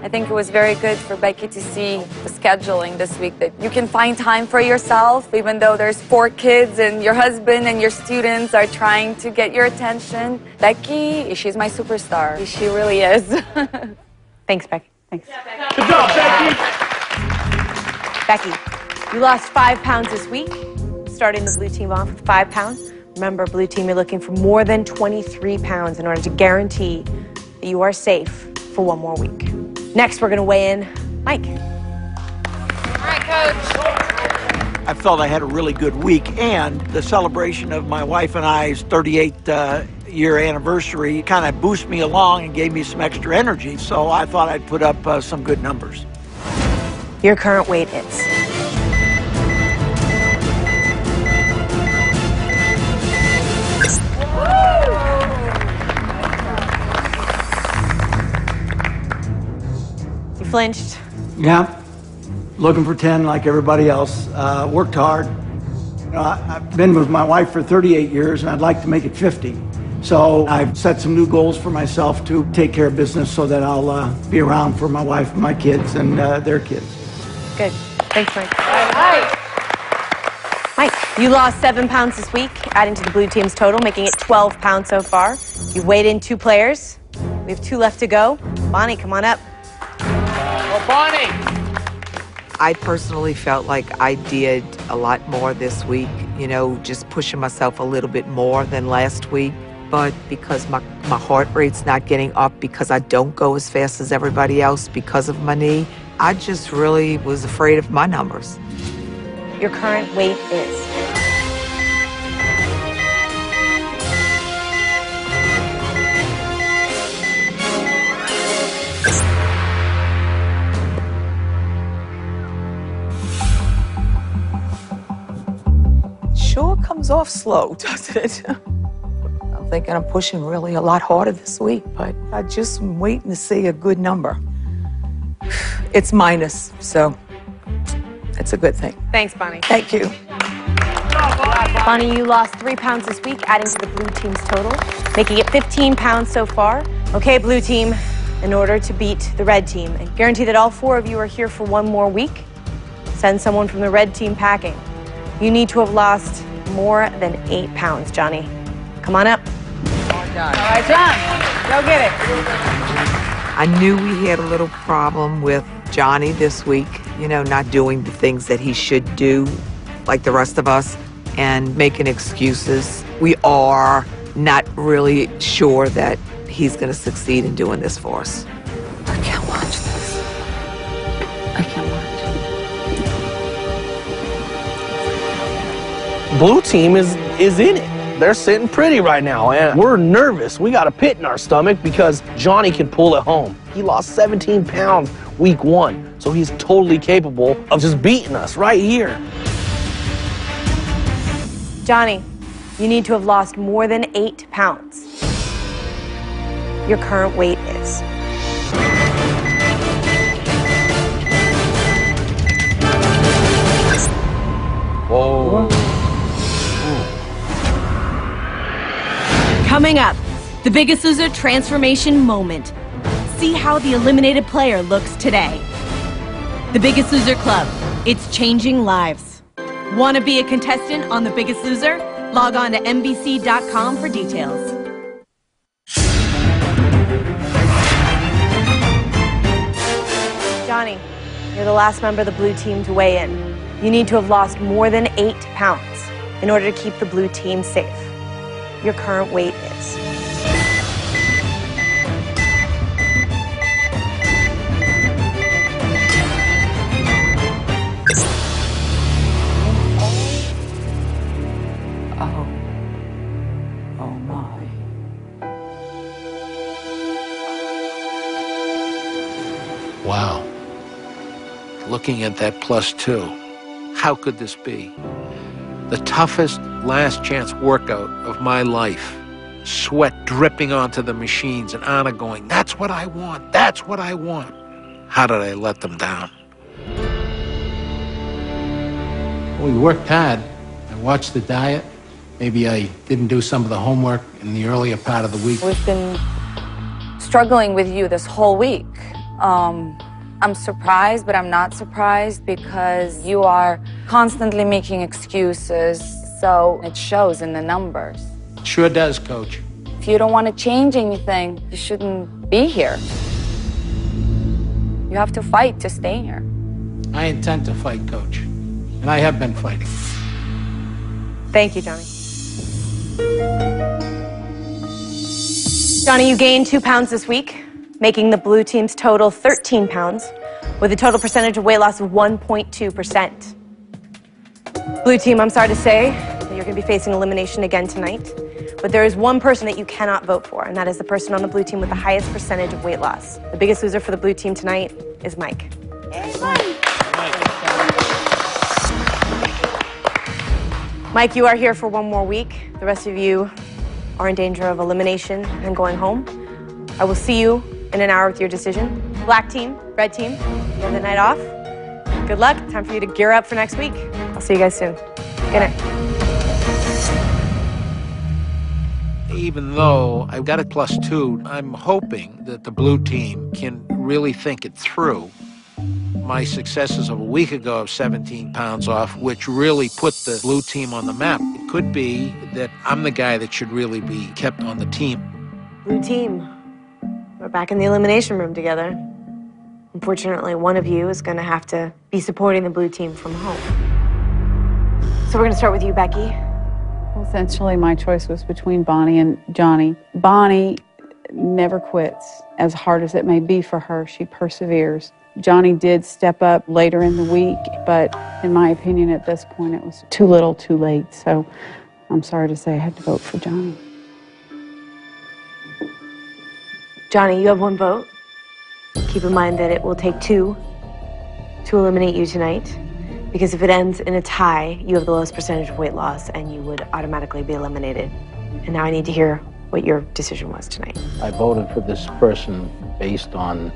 I think it was very good for Becky to see the scheduling this week that you can find time for yourself, even though there's four kids and your husband and your students are trying to get your attention. Becky, she's my superstar. She really is. (laughs) Thanks, Becky. Thanks. Good job, Becky. Becky, you lost five pounds this week, starting the blue team off with five pounds. Remember, blue team, you're looking for more than 23 pounds in order to guarantee that you are safe for one more week. Next, we're going to weigh in Mike. All right, coach. I felt I had a really good week, and the celebration of my wife and I's 38th uh, year anniversary kind of boosted me along and gave me some extra energy. So I thought I'd put up uh, some good numbers. Your current weight is. You flinched. Yeah, looking for 10 like everybody else. Uh, worked hard. You know, I, I've been with my wife for 38 years, and I'd like to make it 50. So I've set some new goals for myself to take care of business so that I'll uh, be around for my wife my kids and uh, their kids. Good. Thanks, Mike. Mike, you lost seven pounds this week, adding to the blue team's total, making it 12 pounds so far. You've weighed in two players. We have two left to go. Bonnie, come on up. Well, Bonnie. I personally felt like I did a lot more this week, you know, just pushing myself a little bit more than last week. But because my, my heart rate's not getting up, because I don't go as fast as everybody else because of my knee, I just really was afraid of my numbers. Your current weight is? Sure comes off slow, (laughs) doesn't it? I'm thinking I'm pushing really a lot harder this week, but I just am waiting to see a good number. It's minus, so it's a good thing. Thanks, Bonnie. Thank you. Bonnie, you lost three pounds this week, adding to the blue team's total, making it 15 pounds so far. Okay, blue team, in order to beat the red team and guarantee that all four of you are here for one more week, send someone from the red team packing. You need to have lost more than eight pounds, Johnny. Come on up. All right, John, go get it. I knew we had a little problem with Johnny this week, you know, not doing the things that he should do like the rest of us and making excuses. We are not really sure that he's going to succeed in doing this for us. I can't watch this. I can't watch. Blue team is is in it. They're sitting pretty right now, and we're nervous. We got a pit in our stomach because Johnny can pull it home. He lost 17 pounds week one, so he's totally capable of just beating us right here. Johnny, you need to have lost more than eight pounds. Your current weight is. Whoa. Coming up, the Biggest Loser transformation moment. See how the eliminated player looks today. The Biggest Loser Club. It's changing lives. Want to be a contestant on The Biggest Loser? Log on to NBC.com for details. Johnny, you're the last member of the blue team to weigh in. You need to have lost more than eight pounds in order to keep the blue team safe. Your current weight is. Oh. Oh my. Wow. Looking at that plus two, how could this be? The toughest last chance workout of my life. Sweat dripping onto the machines and Anna going, That's what I want. That's what I want. How did I let them down? We worked hard. I watched the diet. Maybe I didn't do some of the homework in the earlier part of the week. We've been struggling with you this whole week. Um, I'm surprised, but I'm not surprised because you are constantly making excuses, so it shows in the numbers. Sure does, coach. If you don't want to change anything, you shouldn't be here. You have to fight to stay here. I intend to fight, coach. And I have been fighting. Thank you, Johnny. Johnny, you gained two pounds this week, making the blue team's total 13 pounds, with a total percentage of weight loss of 1.2%. Blue team, I'm sorry to say that you're going to be facing elimination again tonight, but there is one person that you cannot vote for, and that is the person on the blue team with the highest percentage of weight loss. The biggest loser for the blue team tonight is Mike. Hey, Mike. Mike, you are here for one more week. The rest of you are in danger of elimination and going home. I will see you in an hour with your decision. Black team, red team, you have the night off. Good luck. Time for you to gear up for next week. I'll see you guys soon. Good night. Even though I've got a plus two, I'm hoping that the blue team can really think it through. My successes of a week ago of 17 pounds off, which really put the blue team on the map. It could be that I'm the guy that should really be kept on the team. Blue team, we're back in the elimination room together. Unfortunately, one of you is going to have to be supporting the blue team from home. So we're going to start with you, Becky. Well, essentially, my choice was between Bonnie and Johnny. Bonnie never quits. As hard as it may be for her, she perseveres. Johnny did step up later in the week, but in my opinion, at this point, it was too little, too late. So I'm sorry to say I had to vote for Johnny. Johnny, you have one vote. Keep in mind that it will take two to eliminate you tonight. Because if it ends in a tie, you have the lowest percentage of weight loss and you would automatically be eliminated. And now I need to hear what your decision was tonight. I voted for this person based on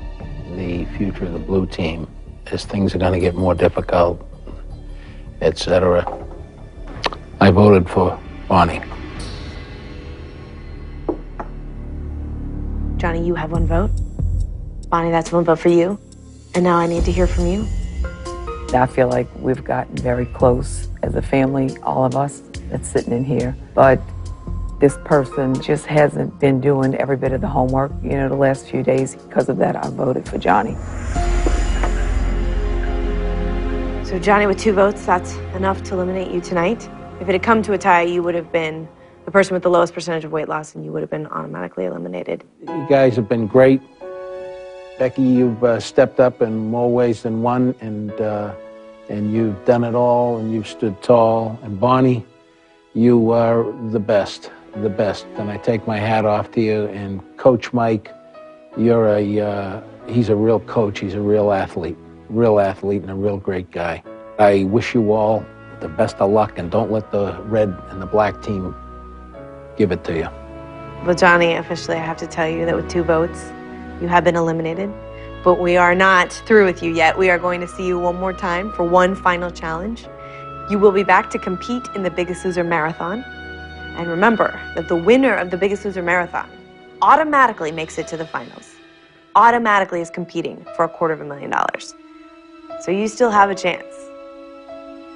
the future of the blue team as things are going to get more difficult, etc. I voted for Bonnie. Johnny, you have one vote. Bonnie, that's one vote for you. And now I need to hear from you. I feel like we've gotten very close as a family, all of us that's sitting in here. But this person just hasn't been doing every bit of the homework, you know, the last few days. Because of that, I voted for Johnny. So, Johnny, with two votes, that's enough to eliminate you tonight. If it had come to a tie, you would have been the person with the lowest percentage of weight loss and you would have been automatically eliminated. You guys have been great. Becky, you've uh, stepped up in more ways than one, and uh, and you've done it all, and you've stood tall. And Bonnie, you are the best, the best. And I take my hat off to you. And Coach Mike, you're a uh, he's a real coach. He's a real athlete, real athlete, and a real great guy. I wish you all the best of luck, and don't let the red and the black team give it to you. Well, Johnny, officially, I have to tell you that with two votes, you have been eliminated. But we are not through with you yet. We are going to see you one more time for one final challenge. You will be back to compete in the Biggest Loser Marathon. And remember that the winner of the Biggest Loser Marathon automatically makes it to the finals, automatically is competing for a quarter of a million dollars. So you still have a chance.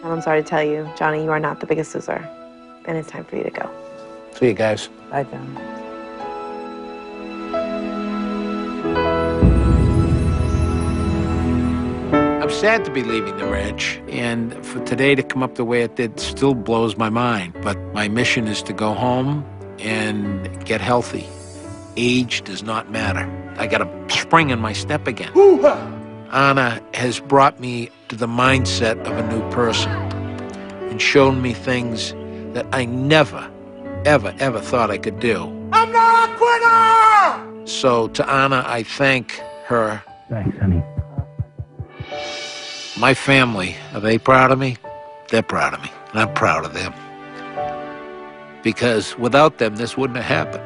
And I'm sorry to tell you, Johnny, you are not the biggest loser. And it's time for you to go. See you guys. Bye, John. I'm sad to be leaving the ranch, and for today to come up the way it did still blows my mind. But my mission is to go home and get healthy. Age does not matter. I got a spring in my step again. Anna has brought me to the mindset of a new person and shown me things that I never, ever, ever thought I could do. I'm not a quitter! So to Anna, I thank her. Thanks, honey. My family, are they proud of me? They're proud of me, and I'm proud of them. Because without them, this wouldn't have happened.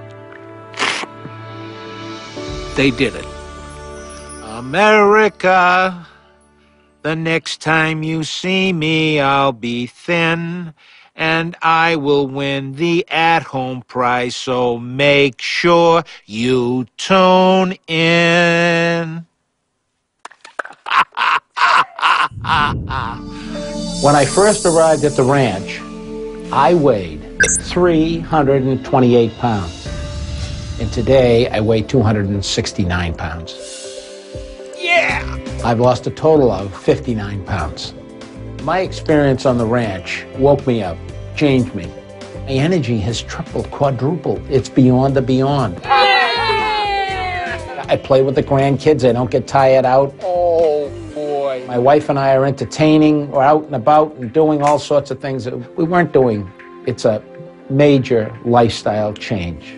They did it. America, the next time you see me, I'll be thin, and I will win the at home prize, so make sure you tune in. (laughs) When I first arrived at the ranch, I weighed 328 pounds. And today I weigh 269 pounds. Yeah! I've lost a total of 59 pounds. My experience on the ranch woke me up, changed me. My energy has tripled, quadrupled. It's beyond the beyond. I play with the grandkids. I don't get tired out. Oh, boy. My wife and I are entertaining. We're out and about and doing all sorts of things that we weren't doing. It's a major lifestyle change.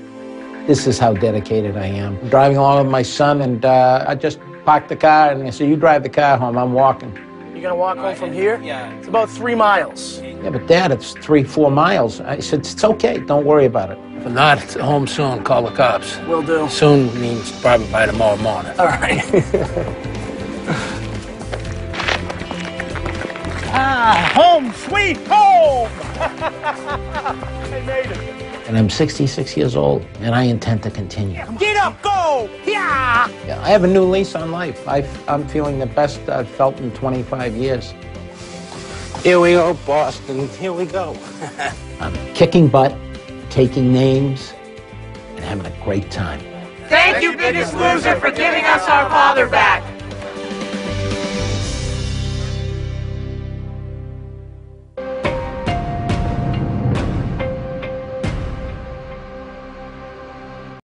This is how dedicated I am. I'm driving along with my son, and uh, I just parked the car, and I said, "You drive the car home. I'm walking." You gonna walk home from here? Yeah. It's about three miles. Yeah, but Dad, it's three, four miles. I said, "It's okay. Don't worry about it." If not, it's home soon. Call the cops. Will do. Soon means probably by tomorrow morning. All right. (laughs) ah, home sweet home! (laughs) I made it. And I'm 66 years old, and I intend to continue. Get up, go! Yeah! Yeah, I have a new lease on life. i I'm feeling the best I've felt in 25 years. Here we go, Boston. Here we go. (laughs) I'm kicking butt, taking names, and having a great time. Thank you, Biggest Loser, for giving us our father back.